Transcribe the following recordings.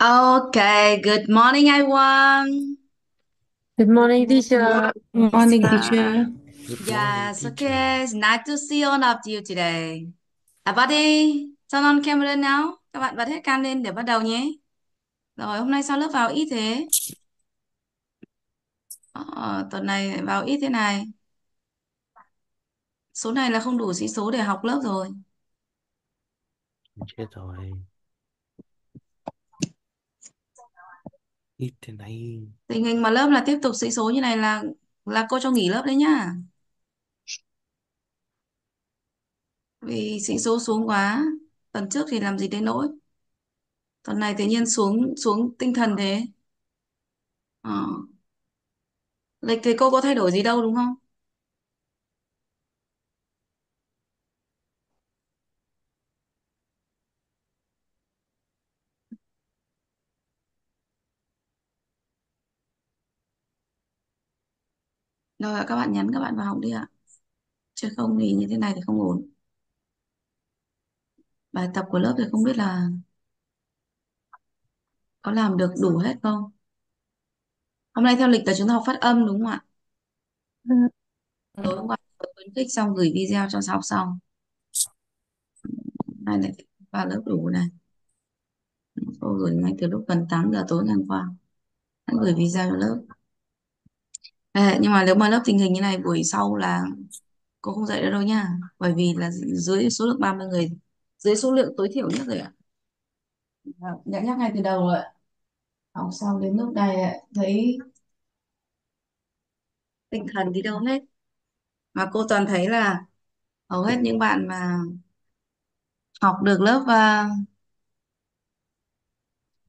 Okay, good morning, everyone. Good morning, teacher. Morning, teacher. Good morning, yes, teacher. okay. It's nice to see all of you today. Everybody, turn on camera now. Các bạn bật hết cam lên để bắt đầu nhé. Rồi, hôm nay sao lớp vào ít thế? Ờ, tuần này vào ít thế này. Số này là không đủ sĩ số để học lớp rồi. Chết rồi. Ít thế này. Tình hình mà lớp là tiếp tục sĩ số như này là là cô cho nghỉ lớp đấy nhá. Vì sĩ số xuống quá. Tuần trước thì làm gì đến nỗi. Tuần này tự nhiên xuống xuống tinh thần thế. Ờ. Lịch thì cô có thay đổi gì đâu đúng không? Rồi ạ, các bạn nhắn các bạn vào học đi ạ. Chứ không thì như thế này thì không ổn. Bài tập của lớp thì không biết là có làm được đủ hết không? Hôm nay theo lịch là chúng ta học phát âm đúng không ạ? Tối hôm qua khuyến khích xong gửi video cho học xong. Này này vào lớp đủ này. Cô gửi ngay từ lúc gần 8 giờ tối ngày hôm qua. Đã gửi video cho lớp. Ê, nhưng mà nếu mà lớp tình hình như này buổi sau là cô không dạy nữa đâu nha. Bởi vì là dưới số lượng 30 người, dưới số lượng tối thiểu nhất rồi ạ. Đã nhắc ngay từ đầu rồi ạ. Học xong đến lúc này ạ, thấy tinh thần đi đâu hết. Mà cô toàn thấy là hầu hết những bạn mà học được lớp và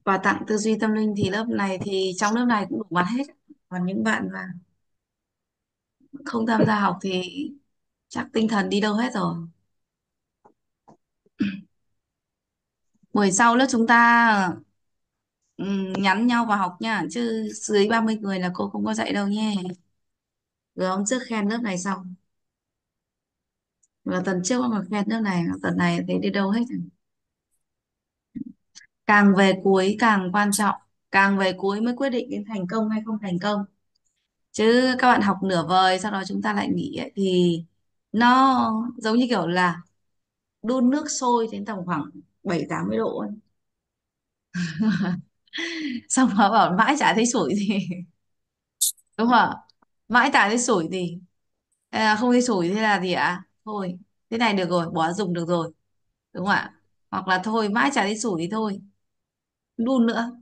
quà tặng tư duy tâm linh thì lớp này thì trong lớp này cũng đủ mặt hết. Còn những bạn mà không tham gia học thì chắc tinh thần đi đâu hết rồi. Buổi sau lớp chúng ta nhắn nhau vào học nha, chứ dưới 30 người là cô không có dạy đâu nhé. Rồi hôm trước khen lớp này xong. Và tuần trước mà khen lớp này, tuần này thấy đi đâu hết rồi. Càng về cuối càng quan trọng, càng về cuối mới quyết định đến thành công hay không thành công. Chứ các bạn học nửa vời sau đó chúng ta lại nghỉ ấy, thì nó giống như kiểu là đun nước sôi đến tầm khoảng bảy tám mươi độ ấy. xong nó bảo mãi chả thấy sủi thì đúng không ạ? Mãi chả thấy sủi thì à, không thấy sủi thế là gì ạ? Thôi thế này được rồi bỏ dùng được rồi. Đúng không ạ? Hoặc là thôi mãi chả thấy sủi thì thôi. Đun nữa.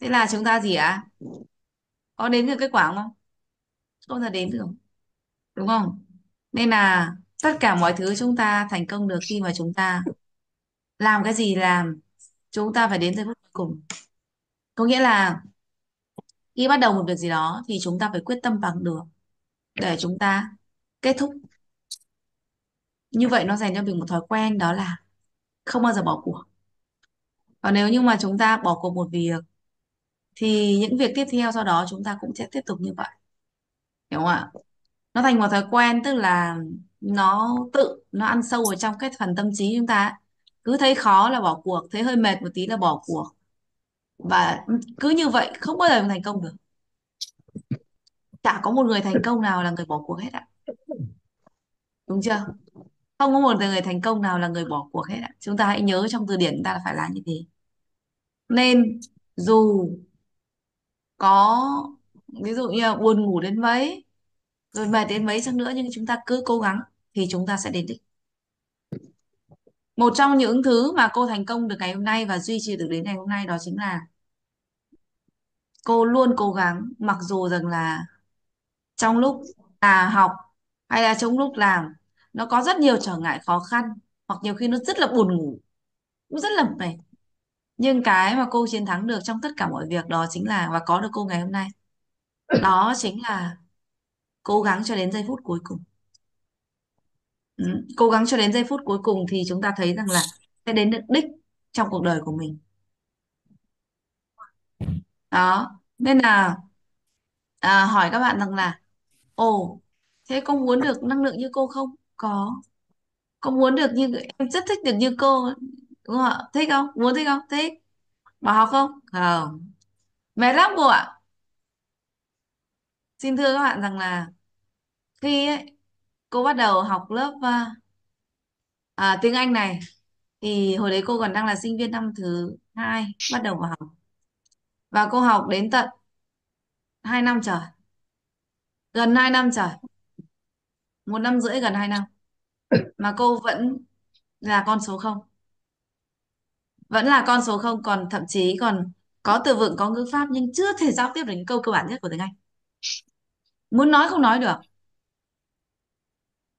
Thế là chúng ta gì ạ? Có đến được kết quả không không thể đến được. Đúng không? Nên là tất cả mọi thứ chúng ta thành công được khi mà chúng ta làm cái gì làm, chúng ta phải đến giây phút cuối cùng. Có nghĩa là khi bắt đầu một việc gì đó thì chúng ta phải quyết tâm bằng được để chúng ta kết thúc. Như vậy nó dành cho mình một thói quen đó là không bao giờ bỏ cuộc. Còn nếu như mà chúng ta bỏ cuộc một việc thì những việc tiếp theo sau đó chúng ta cũng sẽ tiếp tục như vậy. Hiểu không ạ? Nó thành một thói quen, tức là nó tự, nó ăn sâu ở trong cái phần tâm trí chúng ta. Cứ thấy khó là bỏ cuộc, thấy hơi mệt một tí là bỏ cuộc. Và cứ như vậy, không bao giờ thành công được. Chả có một người thành công nào là người bỏ cuộc hết ạ. Đúng chưa? Không có một người thành công nào là người bỏ cuộc hết ạ. Chúng ta hãy nhớ trong từ điển chúng ta là phải là như thế. Nên dù có, ví dụ như là buồn ngủ đến mấy, rồi mệt đến mấy chăng nữa nhưng chúng ta cứ cố gắng thì chúng ta sẽ đến đích một trong những thứ mà cô thành công được ngày hôm nay và duy trì được đến ngày hôm nay đó chính là cô luôn cố gắng, mặc dù rằng là trong lúc là học hay là trong lúc làm, nó có rất nhiều trở ngại khó khăn, hoặc nhiều khi nó rất là buồn ngủ, cũng rất là mệt nhưng cái mà cô chiến thắng được trong tất cả mọi việc đó chính là và có được cô ngày hôm nay. Đó chính là cố gắng cho đến giây phút cuối cùng. Ừ. cố gắng cho đến giây phút cuối cùng thì chúng ta thấy rằng là sẽ đến được đích trong cuộc đời của mình. Đó nên là à, hỏi các bạn rằng là ồ thế con muốn được năng lượng như cô không? Có. Con muốn được như em rất thích được như cô đúng không ạ? Thích không? Muốn thích không? Thích. Bỏ học không? Không. Mệt lắm cô ạ. Xin thưa các bạn rằng là khi ấy, cô bắt đầu học lớp à, tiếng Anh này thì hồi đấy cô còn đang là sinh viên năm thứ hai bắt đầu vào học. Và cô học đến tận hai năm trời. Gần hai năm trời. Một năm rưỡi gần hai năm. Mà cô vẫn là con số không vẫn là con số không, còn thậm chí còn có từ vựng, có ngữ pháp, nhưng chưa thể giao tiếp được những câu cơ bản nhất của tiếng Anh. Muốn nói không nói được.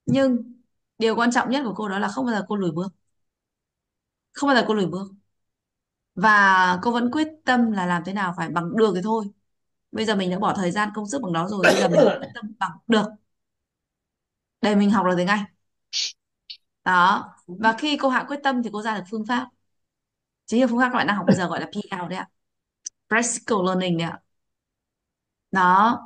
Nhưng điều quan trọng nhất của cô đó là không bao giờ cô lùi bước. Không bao giờ cô lùi bước. Và cô vẫn quyết tâm là làm thế nào phải bằng được thì thôi. Bây giờ mình đã bỏ thời gian công sức bằng đó rồi, bây giờ mình quyết tâm bằng được. Để mình học được tiếng Anh. Đó. Và khi cô hạ quyết tâm thì cô ra được phương pháp chính là phương pháp các bạn đang học bây giờ gọi là PL đấy ạ. Practical Learning đấy ạ. Đó.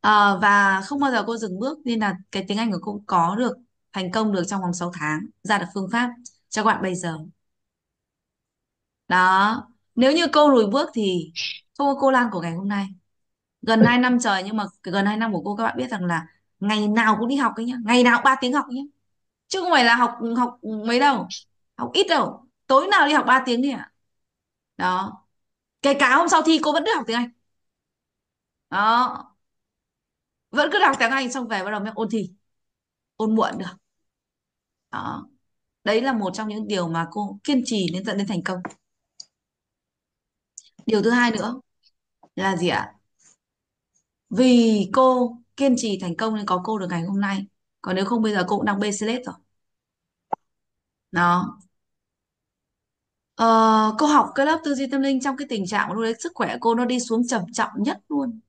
À, và không bao giờ cô dừng bước nên là cái tiếng Anh của cô có được thành công được trong vòng 6 tháng ra được phương pháp cho các bạn bây giờ. Đó. Nếu như cô lùi bước thì không có cô Lan của ngày hôm nay. Gần 2 năm trời nhưng mà gần 2 năm của cô các bạn biết rằng là ngày nào cũng đi học ấy nhá. Ngày nào ba 3 tiếng học nhá. Chứ không phải là học học mấy đâu. Học ít đâu tối nào đi học 3 tiếng đi ạ. Đó. Kể cả hôm sau thi cô vẫn cứ học tiếng Anh. Đó. Vẫn cứ học tiếng Anh xong về bắt đầu mới ôn thi. Ôn muộn được. Đó. Đấy là một trong những điều mà cô kiên trì đến dẫn đến thành công. Điều thứ hai nữa là gì ạ? Vì cô kiên trì thành công nên có cô được ngày hôm nay. Còn nếu không bây giờ cô cũng đang bê xê lết rồi. Đó ờ, cô học cái lớp tư duy tâm linh trong cái tình trạng lúc đấy sức khỏe cô nó đi xuống trầm trọng nhất luôn.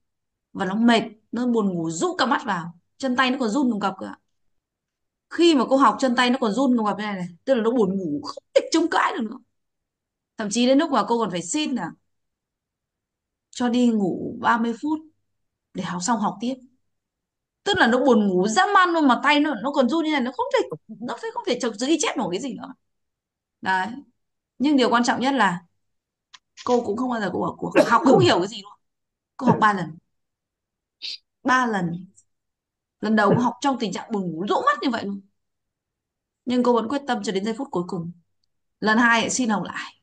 Và nó mệt nó buồn ngủ rũ cả mắt vào. Chân tay nó còn run cầm cập cơ ạ. Khi mà cô học chân tay nó còn run cầm cập như này này tức là nó buồn ngủ không thể chống cãi được nữa. Thậm chí đến lúc mà cô còn phải xin là cho đi ngủ 30 phút để học xong học tiếp. Tức là nó buồn ngủ dã man luôn mà tay nó nó còn run như này nó không thể nó sẽ không thể chợt giữ ghi chép nổi cái gì nữa. Đấy nhưng điều quan trọng nhất là cô cũng không bao giờ cô bỏ cuộc học không hiểu cái gì luôn. Cô học ba lần. Ba lần. Lần đầu cô học trong tình trạng buồn ngủ rũ mắt như vậy luôn. Nhưng cô vẫn quyết tâm cho đến giây phút cuối cùng. Lần hai lại xin học lại.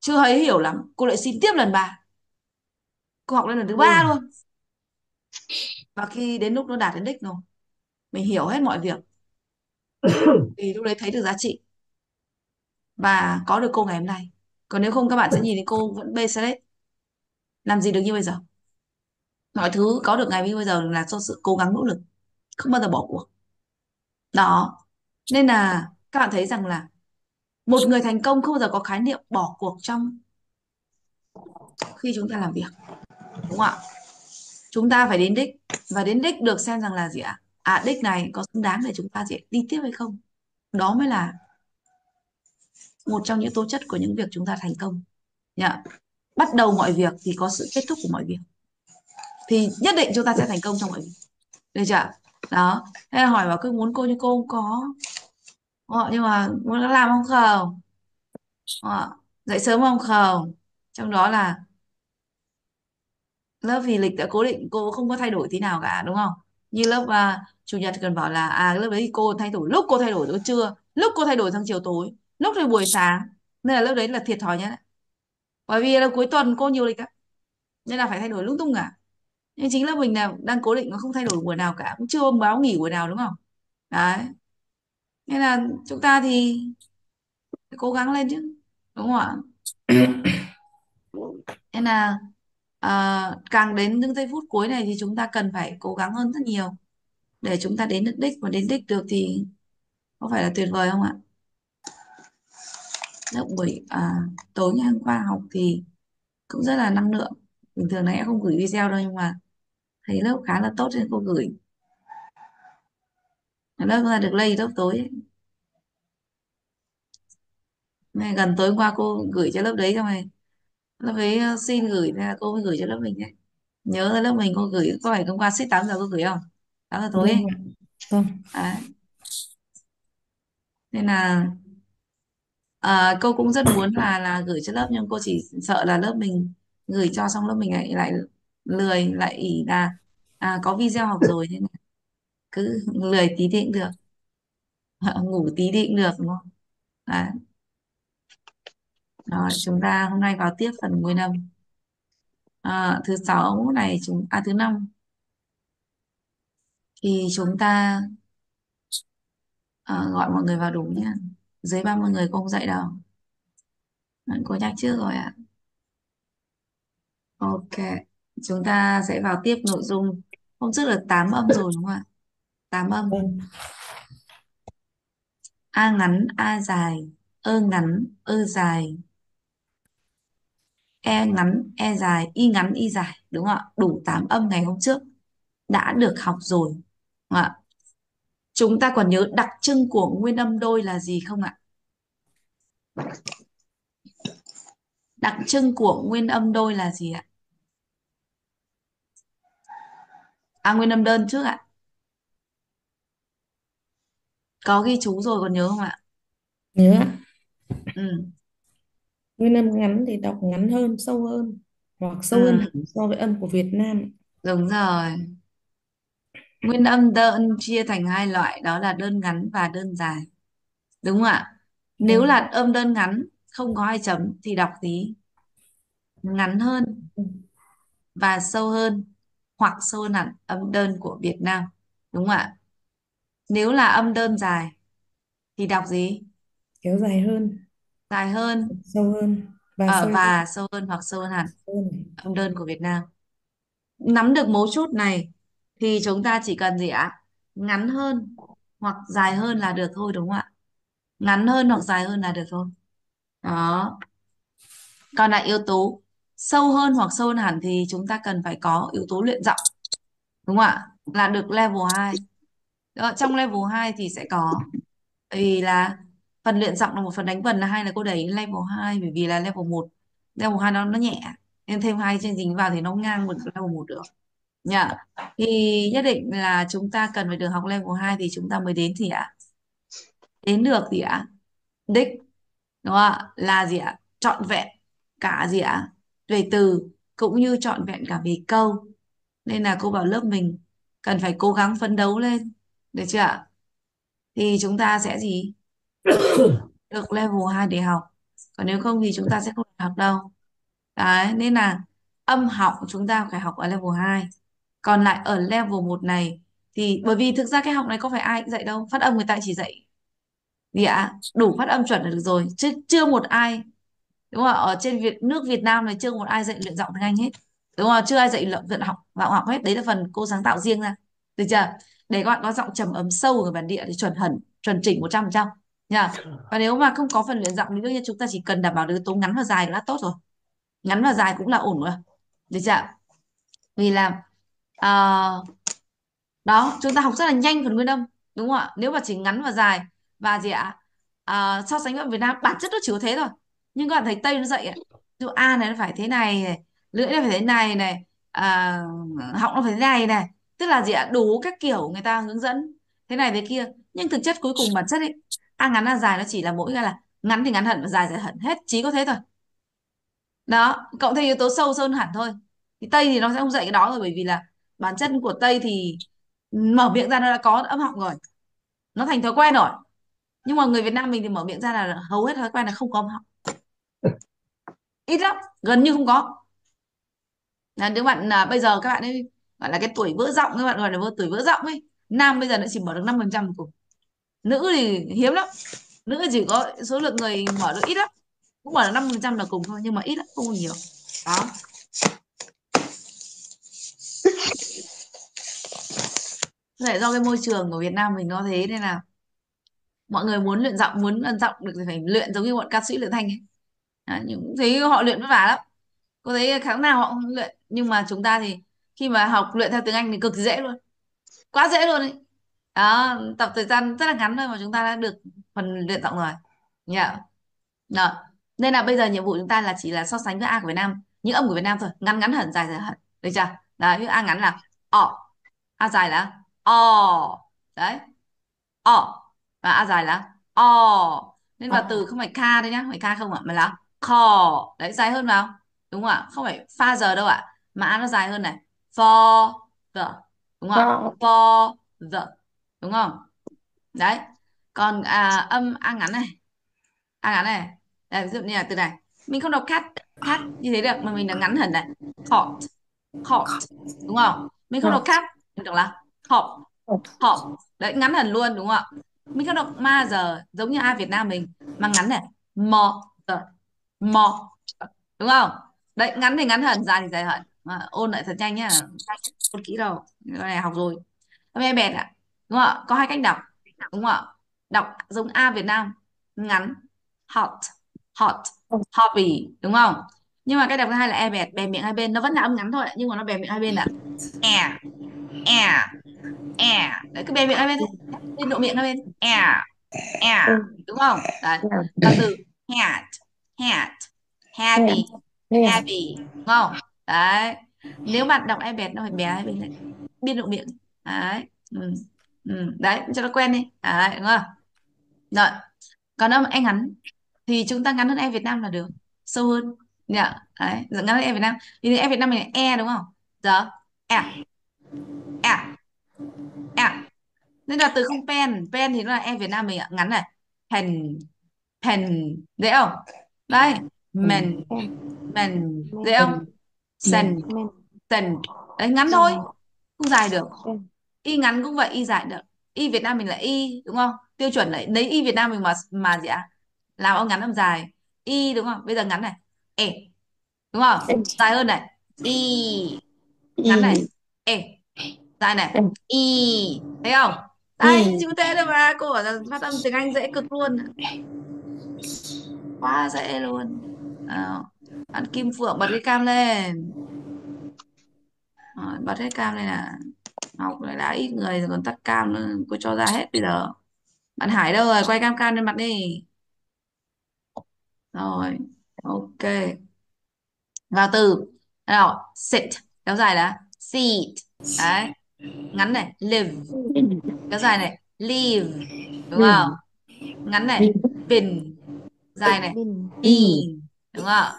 Chưa thấy hiểu lắm cô lại xin tiếp lần ba. Cô học lên lần thứ ba luôn. Và khi đến lúc nó đạt đến đích rồi mình hiểu hết mọi việc. Thì lúc đấy thấy được giá trị và có được cô ngày hôm nay. Còn nếu không, các bạn sẽ nhìn thấy cô vẫn bê stress làm gì được như bây giờ? Mọi thứ có được ngày như bây giờ là do sự cố gắng nỗ lực, không bao giờ bỏ cuộc. Đó. Nên là các bạn thấy rằng là một người thành công không bao giờ có khái niệm bỏ cuộc trong khi chúng ta làm việc. Đúng không ạ? Chúng ta phải đến đích. Và đến đích được xem rằng là gì ạ? À đích này có xứng đáng để chúng ta sẽ đi tiếp hay không? Đó mới là một trong những tố chất của những việc chúng ta thành công. Nhạ. bắt đầu mọi việc thì có sự kết thúc của mọi việc. Thì nhất định chúng ta sẽ thành công trong mọi việc. Được chưa đó. Thế là hỏi bảo cứ muốn cô như cô không có. Ờ, nhưng mà muốn làm không không? Ờ, dậy sớm không không? Trong đó là lớp vì lịch đã cố định cô không có thay đổi tí nào cả đúng không? Như lớp à, chủ nhật cần bảo là à lớp đấy cô thay đổi. Lúc cô thay đổi giữa trưa lúc cô thay đổi sang chiều tối lúc thì buổi sáng nên là lớp đấy là thiệt thòi nhất đấy. bởi vì là cuối tuần cô nhiều lịch á nên là phải thay đổi lung tung cả. Nhưng chính lớp mình là đang cố định nó không thay đổi buổi nào cả cũng chưa thông báo nghỉ buổi nào đúng không? Đấy. Nên là chúng ta thì cố gắng lên chứ đúng không ạ? Nên là à, càng đến những giây phút cuối này thì chúng ta cần phải cố gắng hơn rất nhiều để chúng ta đến được đích. Và đến đích được thì có phải là tuyệt vời không ạ lớp buổi à, tối ngày hôm qua học thì cũng rất là năng lượng bình thường này em không gửi video đâu nhưng mà thấy lớp khá là tốt nên cô gửi lớp ra được lây lớp tối ấy. Này, gần tối qua cô gửi cho lớp đấy xong rồi lớp đấy ờ, xin gửi là cô mới gửi cho lớp mình đấy nhớ là lớp mình cô gửi có phải hôm qua suýt 8 giờ cô gửi không 8 giờ tối ấy. Vâng. Đấy. nên là À, cô cũng rất muốn là là gửi cho lớp nhưng cô chỉ sợ là lớp mình gửi cho xong lớp mình lại lại lười lại ỷ là à, có video học rồi nên là cứ lười tí thì cũng được. Ngủ tí thì cũng được đúng không? Đấy. Rồi chúng ta hôm nay vào tiếp phần nguyên âm à, thứ sáu này chúng à thứ năm. Thì chúng ta à, gọi mọi người vào đúng nha dưới 30 người cô không dạy đâu Đấy, cô nhắc trước rồi ạ. Ok chúng ta sẽ vào tiếp nội dung. Hôm trước là 8 âm rồi đúng không ạ? 8 âm. Vâng. A ngắn A dài ơ ngắn ơ dài. E ngắn e dài y ngắn y dài đúng không ạ? Đủ 8 âm ngày hôm trước. Đã được học rồi đúng không ạ chúng ta còn nhớ đặc trưng của nguyên âm đôi là gì không ạ? Đặc trưng của nguyên âm đôi là gì ạ? À nguyên âm đơn trước ạ. Có ghi chú rồi còn nhớ không ạ? Nhớ ạ. ừ. Nguyên âm ngắn thì đọc ngắn hơn, sâu hơn hoặc sâu hơn ừ. hẳn so với âm của Việt Nam. đúng rồi nguyên âm đơn chia thành hai loại đó là đơn ngắn và đơn dài. Đúng không ạ? Nếu là âm đơn ngắn không có hai chấm thì đọc tí. Ngắn hơn và sâu hơn hoặc sâu hơn hẳn âm đơn của Việt Nam. Đúng không ạ? Nếu là âm đơn dài thì đọc gì? Kéo dài hơn, dài hơn. Sâu hơn và ở sâu hơn. và sâu hơn hoặc sâu hơn hẳn Sâu hơn. âm đơn của Việt Nam. Nắm được mấu chốt này thì chúng ta chỉ cần gì ạ? Ngắn hơn hoặc dài hơn là được thôi đúng không ạ? Ngắn hơn hoặc dài hơn là được thôi. Đó. Còn lại yếu tố sâu hơn hoặc sâu hơn hẳn thì chúng ta cần phải có yếu tố luyện giọng đúng không ạ? Là được level 2 Đó, trong level 2 thì sẽ có vì là phần luyện giọng là một phần đánh vần là hai là cô đẩy level 2 bởi vì là level một level 2 nó nó nhẹ nên thêm hai chương trình vào thì nó ngang một level một được nhá thì nhất định là chúng ta cần phải được học level 2 thì chúng ta mới đến thì ạ. Đến được gì ạ. Đích đúng không ạ? Là gì ạ? Trọn vẹn cả gì ạ? Về từ cũng như trọn vẹn cả về câu. Nên là cô bảo lớp mình cần phải cố gắng phấn đấu lên. Được chưa ạ? Thì chúng ta sẽ gì? Được level 2 để học. Còn nếu không thì chúng ta sẽ không được học đâu. Đấy nên là âm học chúng ta phải học ở level 2 còn lại ở level một này thì, bởi vì thực ra cái học này có phải ai cũng dạy đâu. Phát âm người ta chỉ dạy. Dạ đủ phát âm chuẩn là được rồi. Chứ chưa một ai, đúng không ở trên Việt, nước Việt Nam này chưa một ai dạy luyện giọng tiếng Anh hết. Đúng không chưa ai dạy luyện luyện học giọng học hết. Đấy là phần cô sáng tạo riêng ra. Được chưa? Để các bạn có giọng trầm ấm sâu ở bản địa thì chuẩn hẳn, chuẩn chỉnh 100% nha và nếu mà không có phần luyện giọng thì đương nhiên chúng ta chỉ cần đảm bảo được yếu tố ngắn và dài là tốt rồi. Ngắn và dài cũng là ổn rồi. Được chưa vì là à, đó chúng ta học rất là nhanh phần nguyên âm đúng không ạ? Nếu mà chỉ ngắn và dài. Và gì ạ? À, so sánh với Việt Nam bản chất nó chỉ có thế thôi. Nhưng các bạn thấy Tây nó dạy ạ. Ví dụ A này nó phải thế này này lưỡi nó phải thế này này à, họng nó phải thế này này. Tức là gì ạ? Đủ các kiểu người ta hướng dẫn. Thế này thế kia. Nhưng thực chất cuối cùng bản chất ấy A ngắn A dài nó chỉ là mỗi cái là ngắn thì ngắn hẳn và dài dài hẳn hết. Chỉ có thế thôi. Đó cộng thêm yếu tố sâu sơn hẳn thôi. Thì Tây thì nó sẽ không dạy cái đó rồi bởi vì là bản chất của Tây thì mở miệng ra nó đã có âm họng rồi. Nó thành thói quen rồi. Nhưng mà người Việt Nam mình thì mở miệng ra là hầu hết thói quen là không có âm họng. Ít lắm gần như không có. Là nếu bạn là bây giờ các bạn ấy gọi là cái tuổi vỡ giọng các bạn gọi là vỡ tuổi vỡ giọng ấy. Nam bây giờ nó chỉ mở được 5% cùng nữ thì hiếm lắm. Nữ chỉ có số lượng người mở được ít lắm. Cũng mở được 5% là cùng thôi nhưng mà ít lắm không nhiều. Đó Có do cái môi trường của Việt Nam mình nó thế nên là mọi người muốn luyện giọng muốn ân giọng được thì phải luyện giống như bọn ca sĩ luyện thanh ấy. Đấy, nhưng cũng thấy họ luyện vất vả lắm. Cô thấy kháng nào họ không luyện nhưng mà chúng ta thì khi mà học luyện theo tiếng Anh thì cực kỳ dễ luôn. Quá dễ luôn ấy. Đó tập thời gian rất là ngắn thôi mà chúng ta đã được phần luyện giọng rồi. Yeah. đó. nên là bây giờ nhiệm vụ chúng ta là chỉ là so sánh với A của Việt Nam những âm của Việt Nam thôi. Ngắn ngắn hẳn dài dài hẳn. Được chưa? Đấy A ngắn là ọ A dài là o. Đấy. Ọ và A dài là o. Nên vào từ không phải ca đấy nhá không phải ca không ạ? Mà là call đấy dài hơn vào. Đúng không ạ? Không phải father đâu ạ. Mã nó dài hơn này. For the đúng không ạ? For the đúng không? Đấy. Còn à, âm a ngắn này. A ngắn này. Đây, ví dụ như là từ này. Mình không đọc cat cat như thế được mà mình đã ngắn hẳn này. Hot hot đúng không? Mình không đọc cat mình đọc là hot hot đấy ngắn hẳn luôn đúng không ạ? Mình không đọc ma giờ giống như a Việt Nam mình mà ngắn này mò giờ mò đúng không? Đấy ngắn thì ngắn hẳn dài thì dài hẳn. Mà ôn lại thật nhanh nhá ôn kỹ đâu cái này học rồi. Em em bẹt ạ đúng không ạ? Có hai cách đọc đúng không ạ? Đọc giống A Việt Nam ngắn hot hot hobby đúng không? Nhưng mà cái đọc thứ hai là e bẹt bè miệng hai bên. Nó vẫn là âm ngắn thôi nhưng mà nó bè miệng hai bên ạ. E e e đấy cứ bè miệng hai bên bên độ miệng hai bên e e đúng không? Đấy và từ hat hat happy happy đúng không? Đấy nếu bạn đọc e bẹt nó phải bè hai bên lại biên độ miệng. Đấy ừ. Ừ. đấy cho nó quen đi. Đấy đúng không? Rồi còn âm anh ngắn thì chúng ta ngắn hơn e Việt Nam là được sâu hơn. Dạ đấy ngắn hơn e Việt Nam. Thì e Việt Nam mình là e đúng không? Giờ e nên là từ không pen pen thì nó là e Việt Nam mình ạ. Ngắn này. Pen pen dễ không? Đây men men dễ không? Send send đấy ngắn thôi. Không dài được. Y ngắn cũng vậy y dài được. Y Việt Nam mình là y đúng không? Tiêu chuẩn đấy. Lấy y Việt Nam mình mà mà gì ạ? Làm âm ngắn âm dài. Y đúng không? Bây giờ ngắn này. E đúng không? Dài hơn này. Y. Ngắn này. E dài này. Y thấy không? Đây chữ thế thôi mà. Cô bảo là phát âm tiếng Anh dễ cực luôn. Quá dễ luôn. À, bạn Kim Phượng bật cái cam lên. Rồi, bật hết cam lên là học lại đã ít người rồi còn tắt cam nữa. Cô cho ra hết bây giờ. Bạn Hải đâu rồi? Quay cam cam lên mặt đi. Rồi ok. Vào từ. Nào sit. Kéo dài là seat. Đấy ngắn này live. Kéo dài này live. Đúng không? Ngắn này been dài này been đúng không?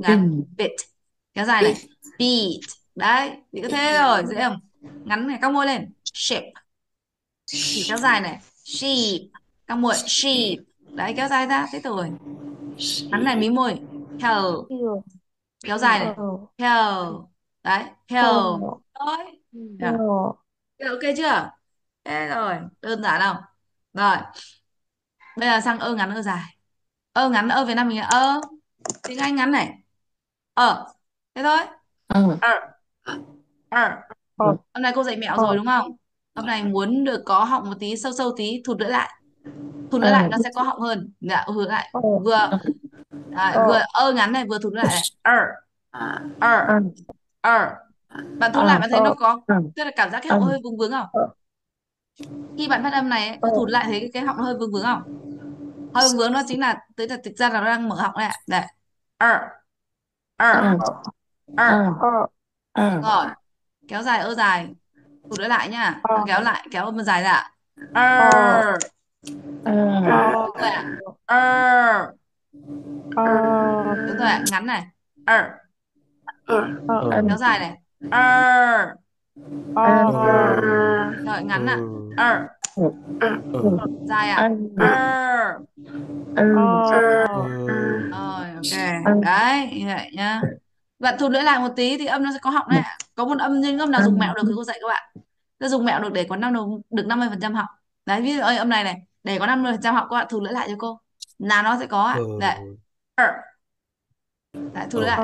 Ngắn bit. Kéo dài này beat. Đấy thì có thế rồi dễ không? Ngắn này cong môi lên. Ship. Chỉ kéo dài này sheep. Cong môi sheep. Đấy kéo dài ra thế rồi. Ngắn này mí môi. Hell kéo dài này. Hell đấy hell thôi yeah. ok chưa? Thế rồi đơn giản không? Rồi. Bây giờ sang ơ ngắn ơ dài. Ơ ngắn ơ Việt Nam mình là ơ. Tiếng Anh ngắn này. Ờ. Thế thôi. Ờ. Ờ. Hôm nay cô dạy mẹo rồi đúng không? Hôm nay muốn được có họng một tí sâu sâu tí thụt lưỡi lại. Thụt lưỡi lại nó sẽ có họng hơn. Dạ lưỡi lại. Vừa. À, vừa ơ ngắn này vừa thụt lưỡi lại này. Ờ. Ờ. Ờ bạn thốt lại bạn thấy nó có tức là cảm giác cái họng hơi vướng vướng không khi bạn phát âm này ấy, có thụt lại thấy cái, cái họng nó hơi vướng vướng không hơi vướng vướng nó chính là tức là thực ra là nó đang mở họng này ạ đây ờ ờ ờ rồi kéo dài ơ dài thụt lưỡi lại nhá kéo lại kéo âm dài ra ờ ạ ờ đúng rồi ạ ngắn này ờ kéo dài này ờ. Rồi. Ngắn ạ ờ. Dài ạ ờ. rồi. Ok. Đấy như vậy nhá. Bạn thụt lưỡi lại một tí thì âm nó sẽ có họng này. Ạ. có một âm nhưng âm nào dùng mẹo được thì cô dạy các bạn. Tôi dùng mẹo được để có năm được được 50 phần trăm họng. Đấy ví dụ ơi âm này này để có 50 phần trăm họng các bạn thụt lưỡi lại cho cô. Là nó sẽ có ạ. Đấy. Ờ. Đấy thụt lưỡi lại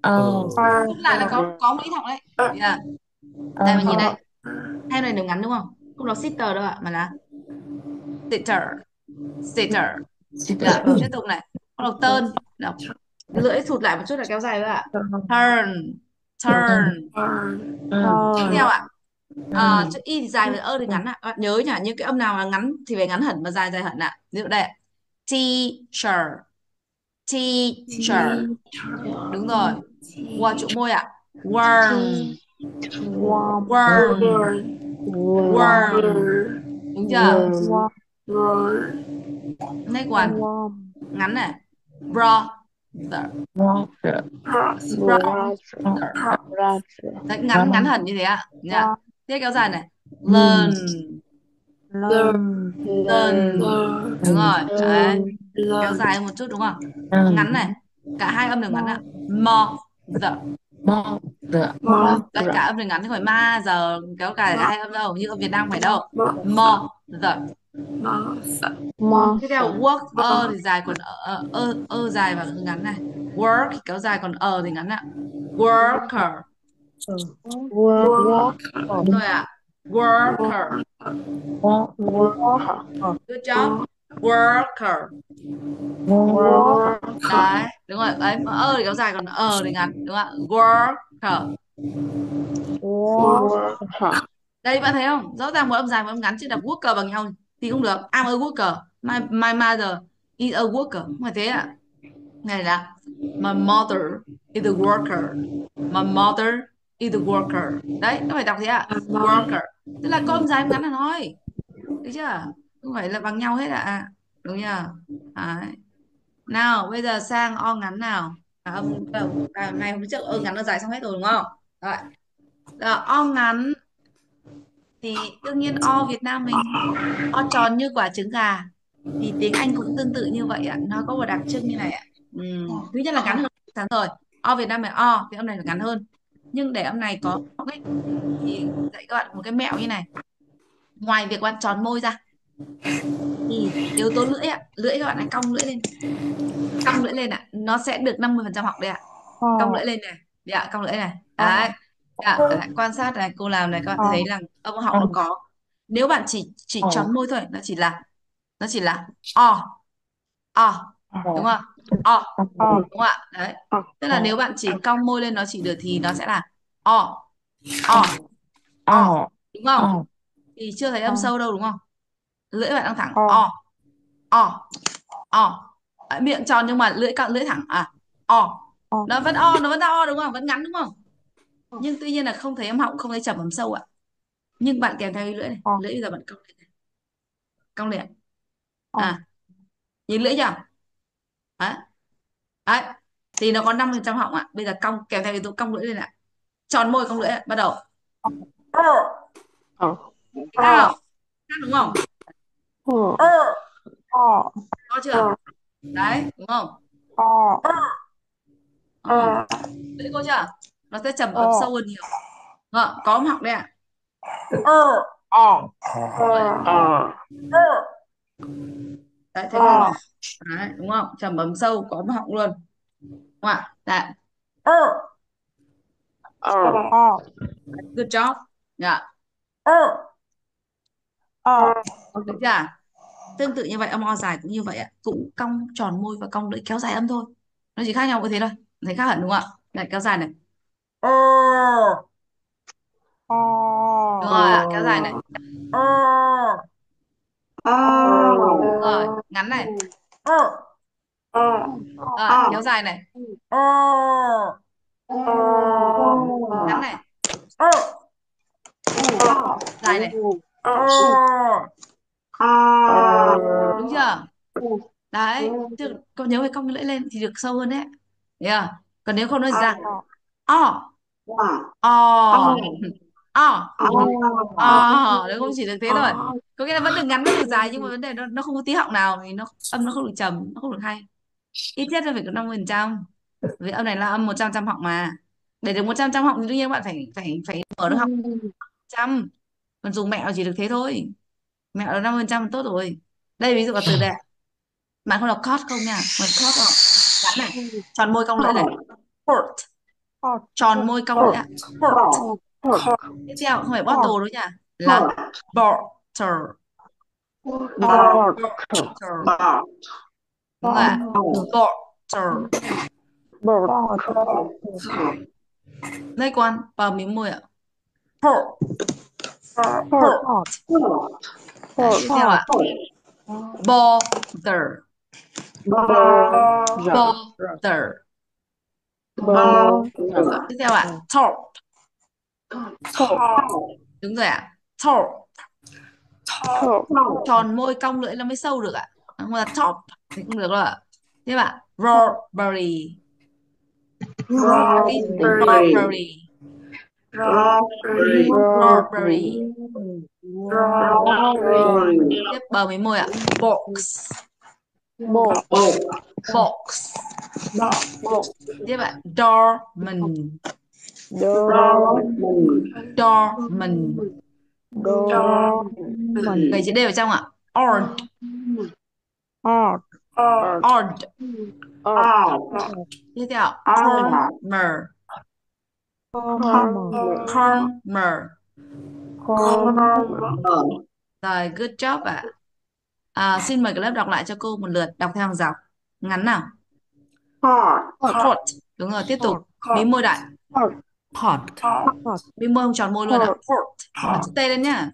ờ. Thụt lại là có có mấy họng đấy yeah. đây mà nhìn đây hai này đều ngắn đúng không? Không nó sitter đâu ạ mà là sitter sitter dạ, tiếp tục này. Không đọc turn đọc lưỡi thụt lại một chút là kéo dài nữa ạ. Turn turn. Tiếp theo ạ. À, chữ y thì dài và ơ thì ngắn ạ. Các bạn nhớ nhỉ những cái âm nào là ngắn thì phải ngắn hẳn và dài dài hẳn ạ. Ví dụ đây ạ. teacher teacher. Đúng rồi. Qua chỗ môi ạ. Worm. Worm. Worm. Đúng chưa? Next one. Ngắn này. Bro brother. Brother, đấy ngắn ngắn hẳn như thế ạ nha. Tiếp kéo dài này. Learn learn, learn đúng rồi. Đấy. Kéo dài một chút đúng không? Learn ngắn này. Cả hai âm đều ngắn ạ. Mother mother tất cả âm đều ngắn chứ không phải ma giờ kéo cả hai âm đâu như ở Việt Nam phải đâu. Mother mother, tiếp theo work ơ thì dài còn ơ ơ ơ dài và ngắn này. Work thì kéo dài còn ờ thì ngắn ạ. Worker. Work, đúng rồi ạ. Worker Worker. good job. Worker. Worker. đấy, đúng rồi. Đấy ơ thì kéo dài còn ờ thì ngắn, đúng không ạ? Worker. Worker. đây, bạn thấy không? Rõ ràng một âm dài và âm ngắn chứ đọc worker bằng nhau thì không được. I'm a worker. My my mother is a worker. Không phải thế ạ. Này là, my mother is a worker. My mother is a worker. Đấy nó phải đọc thế ạ? Worker. Tức là âm dài ngắn là nói. Được chưa? Không phải là bằng nhau hết ạ. Đúng chưa? Đấy. Nào bây giờ sang o ngắn nào. À, âm à, này hôm trước ơ ngắn nó dài xong hết rồi đúng không? Rồi. Rồi, o ngắn thì đương nhiên o Việt Nam mình o tròn như quả trứng gà. Thì tiếng Anh cũng tương tự như vậy ạ. Nó có một đặc trưng như này ạ. Ừm, thứ nhất là ngắn hơn tháng rồi. O Việt Nam mình o thì âm này là ngắn hơn nhưng để âm này có ấy, thì dạy các bạn một cái mẹo như này. Ngoài việc bạn tròn môi ra thì yếu tố lưỡi ạ lưỡi các bạn hãy cong lưỡi lên. Cong lưỡi lên ạ nó sẽ được 50% học đây ạ. Cong lưỡi lên này dạ cong lưỡi này. Đấy dạ, đấy. quan sát này cô làm này các bạn thấy là âm họng nó có. Nếu bạn chỉ chỉ Ờ. tròn môi thôi nó chỉ là nó chỉ là o o đúng không o đúng không ạ? Đấy. Tức là nếu bạn chỉ cong môi lên nó chỉ được thì nó sẽ là o. O. O. Đúng không? Thì chưa thấy âm sâu đâu đúng không? Lưỡi bạn đang thẳng. O. O. O. Miệng tròn nhưng mà lưỡi cong lưỡi thẳng. À o. Nó vẫn o nó vẫn ra o đúng không? Vẫn ngắn đúng không? Nhưng tuy nhiên là không thấy âm họng không thấy trầm âm sâu ạ. Nhưng bạn kèm theo cái lưỡi này. Lưỡi bây giờ bạn cong lên này. cong lên à. Nhìn lưỡi chưa đấy đấy thì nó có 5% họng ạ bây giờ cong kèm theo yếu tố cong lưỡi lên ạ tròn môi cong lưỡi ạ. bắt đầu Ờ. Ờ. Nào, khác đúng không Ờ. Ờ. Ờ. to chưa đấy đúng không Ờ. Ờ. lưỡi cô chưa nó sẽ trầm ấm Ờ. sâu hơn nhiều Đúng không? có âm họng đây ạ Ờ. Ờ. Ờ. đấy thấy không đấy đúng không? Trầm ấm sâu có họng luôn. Đúng không ạ? Đấy. Ờ. Ờ. good job. Dạ. Ờ. được chưa? Tương tự như vậy âm o dài cũng như vậy ạ. Cũng cong tròn môi và cong lưỡi kéo dài âm thôi. Nó chỉ khác nhau có thế thôi. Thấy khác hẳn đúng không ạ? Lại kéo dài này. Ờ. Ờ. đúng rồi ạ kéo dài này. Ờ. đúng rồi ngắn này. Ờ. rồi kéo dài này. Ờ. ngắn này. Ờ. dài này. Ờ. đúng chưa? Đấy chứ còn nhớ phải cong lưỡi lên thì được sâu hơn đấy. Thấy chưa? Còn nếu không nó ra o o o o đấy không? Chỉ được thế thôi. Có nghĩa là vẫn được ngắn vẫn được dài nhưng mà vấn đề nó nó không có tí họng nào thì nó âm nó không được trầm nó không được hay. Ít nhất là phải có 50 phần trăm. Vì âm này là âm 100 trăm họng mà. Để được 100 trăm họng thì đương nhiên bạn phải phải phải mở được họng trăm. Còn dùng mẹo chỉ được thế thôi. Mẹo là 50 phần trăm tốt rồi. Đây ví dụ là từ đây. Bạn không đọc cot không nha? Mình cot không? Ngắn này tròn môi cong lưỡi này. Port. Tròn môi cong lưỡi ạ port tiếp theo không phải bottle đâu nha là đúng rồi ạ porter đây con vào miếng môi ạ. Port port tiếp theo ạ bother bother tiếp theo ạ. Top đúng rồi ạ. Top tròn môi cong lưỡi nó mới sâu được ạ. Không là top. Thì cũng được rồi ạ. Tiếp ạ strawberry strawberry strawberry tiếp bờ mấy môi ạ. Box. Box. box. Tiếp ạ dormant dormant gầy chữ D vào trong ạ? Odd Odd. odd tiếp theo. Corner corner rồi good job ạ. À, xin mời cả lớp đọc lại cho cô một lượt đọc theo hàng dọc. Ngắn nào? Court đúng rồi tiếp tục. Mí môi đại pot mí môi không tròn môi luôn ạ court Đặt chữ T lên nhá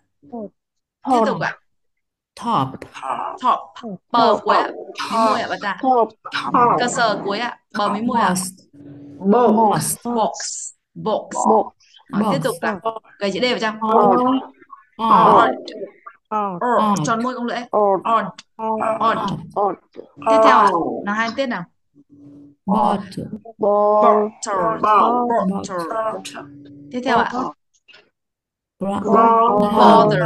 tiếp tục ạ top top bờ cuối ạ mí môi ạ bạn ta cơ sở cuối ạ bờ mí môi ạ box box Box. Tiếp tục ạ gầy chữ D vào trong odd tròn môi không lưỡi tiếp theo ạ nào hai tiết nào bottle. Bottle. Bottle tiếp theo ạ. Bother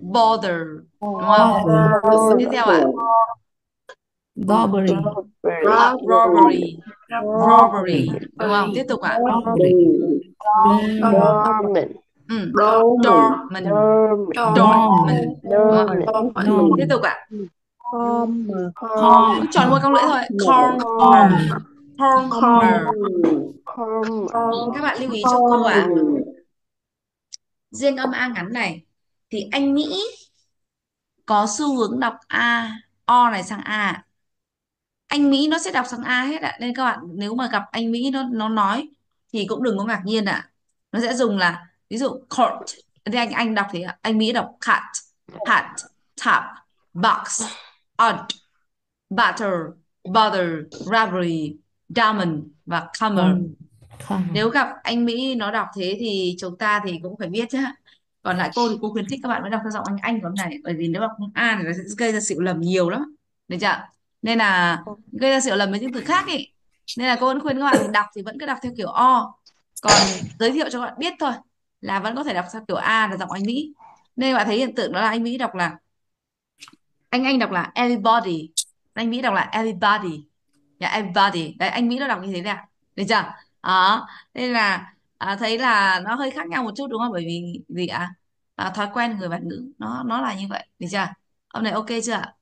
bother đúng không? Tiếp theo ạ. Robbery. Ro- robbery. Robbery. Đúng không? Tiếp tục ạ. Dormant. ừ. dormant. Dormant. No tiếp tục ạ com cứ tròn môi cong lưỡi thôi. Corner corner các bạn lưu ý cho cô ạ. Riêng âm a ngắn này thì anh nghĩ có xu hướng đọc a o này sang a. Anh Mỹ nó sẽ đọc sang a hết ạ. Nên các bạn nếu mà gặp anh Mỹ nó nó nói thì cũng đừng có ngạc nhiên ạ. Nó sẽ dùng là ví dụ court thì anh anh đọc thì anh Mỹ đọc cat hat tap. Box odd butter bother robbery diamond và comer. Không nếu gặp anh Mỹ nó đọc thế thì chúng ta thì cũng phải biết chứ. Còn lại cô thì cô khuyến khích các bạn mới đọc theo giọng anh Anh của này bởi vì nếu đọc A thì nó sẽ gây ra sự lầm nhiều lắm. Được chưa? Nên là gây ra sự lầm với những từ khác ý. Nên là cô vẫn khuyên các bạn đọc thì vẫn cứ đọc theo kiểu O. Còn giới thiệu cho các bạn biết thôi là vẫn có thể đọc theo kiểu A là giọng anh Mỹ. Nên bạn thấy hiện tượng đó là anh Mỹ đọc là anh Anh đọc là everybody. Anh Mỹ đọc là everybody. Yeah, everybody. Đấy anh Mỹ nó đọc như thế nè được chưa? Đó. Nên là à, thấy là nó hơi khác nhau một chút đúng không? Bởi vì gì ạ? À, thói quen người bản ngữ nó nó là như vậy. Được chưa? Âm này ok chưa ạ?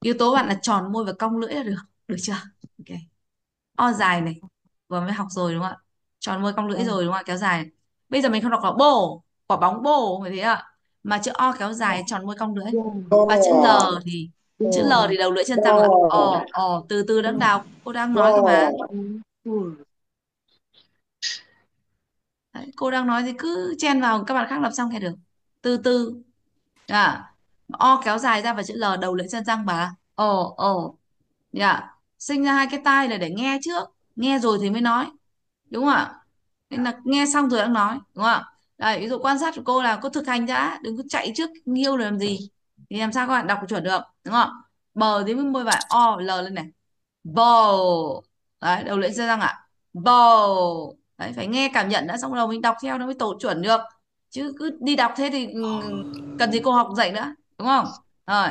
Yếu tố bạn là tròn môi và cong lưỡi là được. Được chưa? Ok. O dài này. Vừa mới học rồi đúng không ạ? Tròn môi cong lưỡi rồi đúng không ạ? Kéo dài. Bây giờ mình không đọc là bồ quả bóng bồ phải thế ạ mà chữ o kéo dài tròn môi cong lưỡi và chữ l thì chữ l thì đầu lưỡi chân răng là ờ ờ từ từ đang đọc cô đang nói cơ mà. Đấy, cô đang nói thì cứ chen vào các bạn khác làm xong nghe được. Từ từ. À, o kéo dài ra và chữ l đầu lưỡi chân răng mà ồ ồ dạ. Sinh ra hai cái tai là để nghe trước. Nghe rồi thì mới nói. Đúng không ạ? Nên là nghe xong rồi đang nói. Đúng không ạ đấy, ví dụ quan sát của cô là cô thực hành đã đừng có chạy trước nghiêu làm gì. Thì làm sao các bạn đọc chuẩn được đúng không? Bờ dưới môi bạn o l lên này. Bờ đấy đầu lưỡi ra răng ạ. Bờ đấy phải nghe cảm nhận đã xong rồi mình đọc theo nó mới tổ chuẩn được. Chứ cứ đi đọc thế thì ừ, cần gì cô học dạy nữa đúng không? Rồi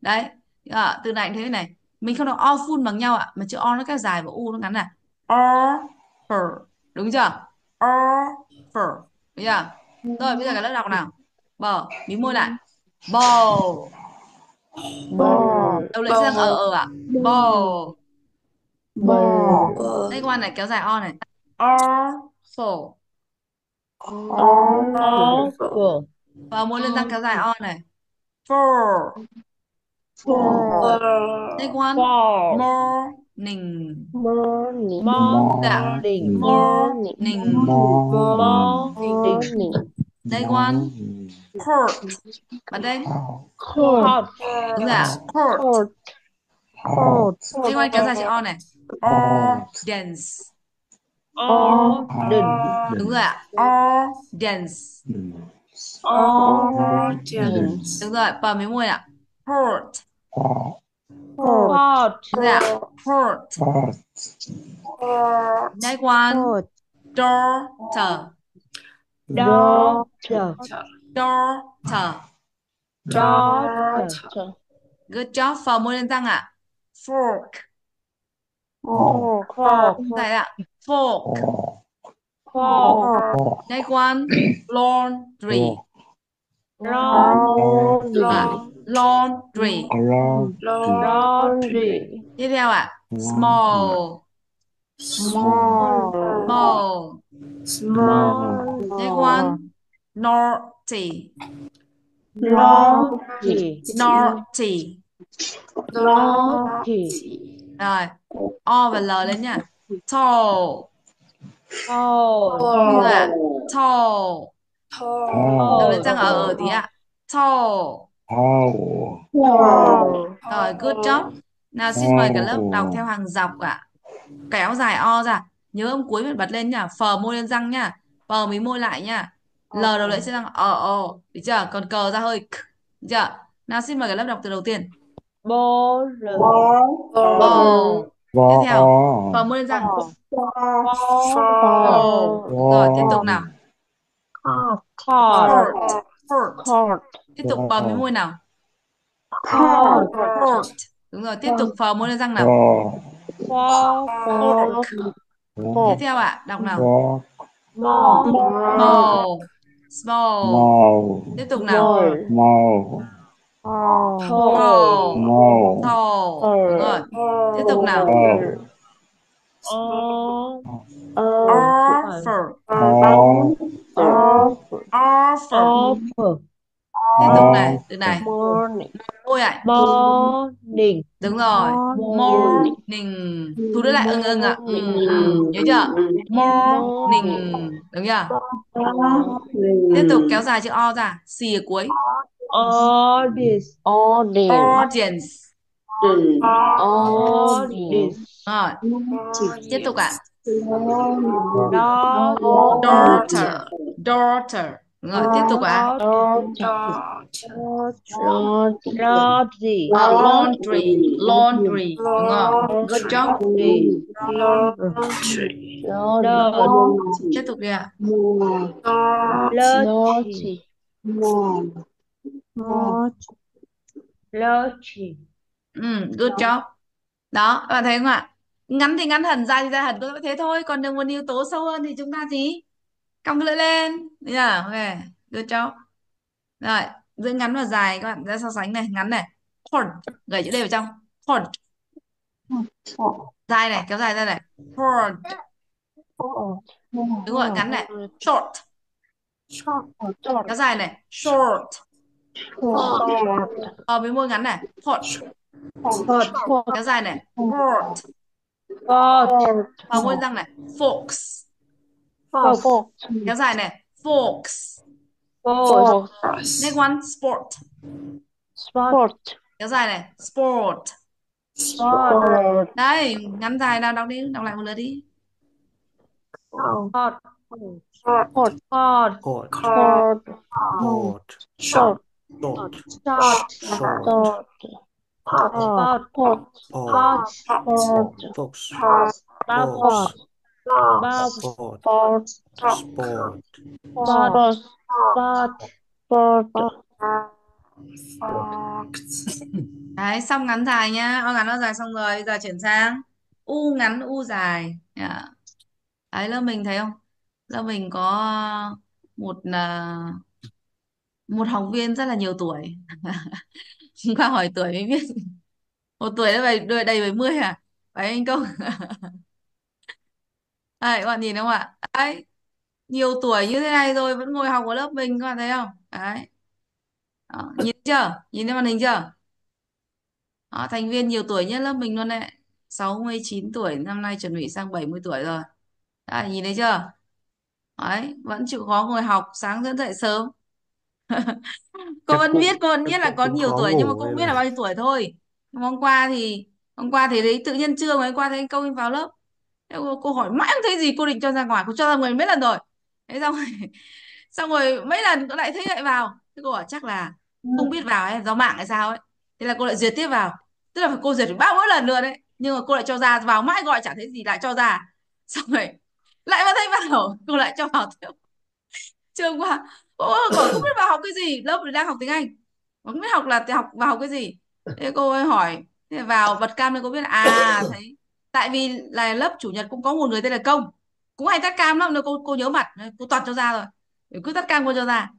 đấy à, từ này thế này. Mình không đọc o full bằng nhau ạ mà chữ o nó kéo dài và u nó ngắn này. Offer đúng chưa? Offer đúng chưa rồi bây giờ cả lớp đọc nào? Bờ mí môi lại. Bowl Ball. đầu lưỡi răng ở ở ạ bowl Ball. đây quan này kéo dài o này. Awful Awful. và môi lên răng kéo dài o này. For đây one morning Morning. Morning. morning Morning. đây one court bạn đây. Court. đúng rồi court Court. Đây one kéo dài chữ o này. Audience Audience. đúng rồi ạ. Audience Audience. đúng rồi bờ mấy môi ạ. Court Pot. Thế nào? Port. Next one. Pot. Daughter. Daughter. Daughter. Daughter. Good job. Phờ môi lên răng ạ. Fork. Fork. Ạ. Fork. Fork. Next one. Laundry. Laundry. Laundry. Laundry. Tiếp theo ạ. Small. Small. Small. Small. Next one. Naughty. Naughty. Naughty. Naughty. Rồi. O và L lên nha. Tall. Tall. Ạ. Tall. Đầu lên răng ở ở tí ạ. Tall. Rồi, good job. Nào xin mời cả lớp đọc theo hàng dọc ạ. Kéo dài O ra. Nhớ âm cuối phải bật lên nhá. Phờ môi lên răng nhá. Pờ mí môi lại nhá. L đầu lưỡi sẽ răng ờ ờ. Được chưa? Còn cờ ra hơi. Được chưa? Nào xin mời cả lớp đọc từ đầu tiên. Ball. Ball. Tiếp theo. Phờ môi lên răng. Rồi, tiếp tục nào. Court. Court. Court. Tiếp tục phờ mí môi nào. Court. Đúng rồi, tiếp tục phờ môi lên răng nào. Fork. Tiếp theo ạ, đọc nào. Small. Small. Small. Tiếp tục nào. Tall. Tall. Tall. Đúng rồi. Tiếp tục nào. Offer. Offer. Tiếp tục này, từ này. Morning. Môi ạ. Morning. Đúng rồi. Morning. Thu đứa lại ưng ưng ạ. Ừ. Nhớ chưa? Morning. Đúng chưa? Tiếp tục kéo dài chữ O ra. Xì ở cuối. Audience. Audience. Audience. Audience. Rồi. Tiếp tục ạ. Daughter. Daughter. Đúng rồi. Tiếp tục ạ. Laundry. Laundry. Laundry. Đúng không? Good job. Tiếp tục đi ạ. Lurchy. Lurchy. Ừ, good job. Đó, các bạn thấy không ạ? Ngắn thì ngắn hẳn, dài thì dài hẳn, có thế thôi. Còn đừng muốn yếu tố sâu hơn thì chúng ta gì? Cong cái lưỡi lên. Được? Ok, good job. Rồi, giữa ngắn và dài các bạn ra so sánh này, ngắn này. Cord, gửi chữ D vào trong. Cord. Dài này, kéo dài ra này. Cord. Đúng rồi, ngắn này. Short. Kéo dài này. Short. Ờ, với môi ngắn này. Short. Kéo dài này. Short. ở môi răng này. Forks. Kéo dài này. Forks. Next one. Sport. Sport. Kéo dài này. Sport. Đấy, ngắn dài nào đọc đi, đọc lại một lượt đi. Hot. Hot. Court. Hot. Court. Short. Short. Short. Short. Hot. Hot. Port. Hot. Box. Box. Box. Sport. Sport. Sport. Sport. Đấy, xong ngắn dài nhá. O ngắn o dài xong rồi, giờ chuyển sang U ngắn U dài. Dạ. Đấy, lớp mình thấy không? Lớp mình có một à, một học viên rất là nhiều tuổi. Chúng ta hỏi tuổi mới biết. Một tuổi đã đầy đầy đầy 70 à? Phải anh công? Đấy, các bạn nhìn không ạ? Đấy, nhiều tuổi như thế này rồi vẫn ngồi học ở lớp mình các bạn thấy không? Đấy. Đó, nhìn chưa? Nhìn thấy màn hình chưa? Đó, thành viên nhiều tuổi nhất lớp mình luôn đấy. 69 tuổi, năm nay chuẩn bị sang 70 tuổi rồi. Đấy, nhìn thấy chưa? Đấy, vẫn chịu khó ngồi học, sáng dẫn dậy sớm. Cô vẫn biết, cô vẫn biết là cụ có cũng nhiều khó tuổi nhưng mà ngủ cô không biết là là bao nhiêu tuổi thôi. Nhưng mà hôm qua thì hôm qua thì đấy tự nhiên trưa hôm qua thấy câu vào lớp. Cô, cô hỏi mãi không thấy gì, cô định cho ra ngoài, cô cho ra ngoài mấy lần rồi. Thế xong rồi, xong rồi mấy lần cô lại thấy lại vào. Thế cô bảo chắc là không biết vào ấy, do mạng hay sao ấy. thế là cô lại duyệt tiếp vào. Tức là phải cô duyệt ba mỗi lần nữa đấy nhưng mà cô lại cho ra vào mãi gọi chả thấy gì lại cho ra. Xong rồi lại vào thấy vào cô lại cho vào tiếp. Trường qua cô bảo không biết vào học cái gì lớp đang học tiếng Anh. Không biết học là học vào học cái gì? Thế cô ấy hỏi thế vào bật cam lên cô biết là à thấy tại vì là lớp chủ nhật cũng có một người tên là công. Cũng hay tắt cam lắm nên cô cô nhớ mặt. Cô toàn cho ra rồi. Cứ tắt cam cô cho ra.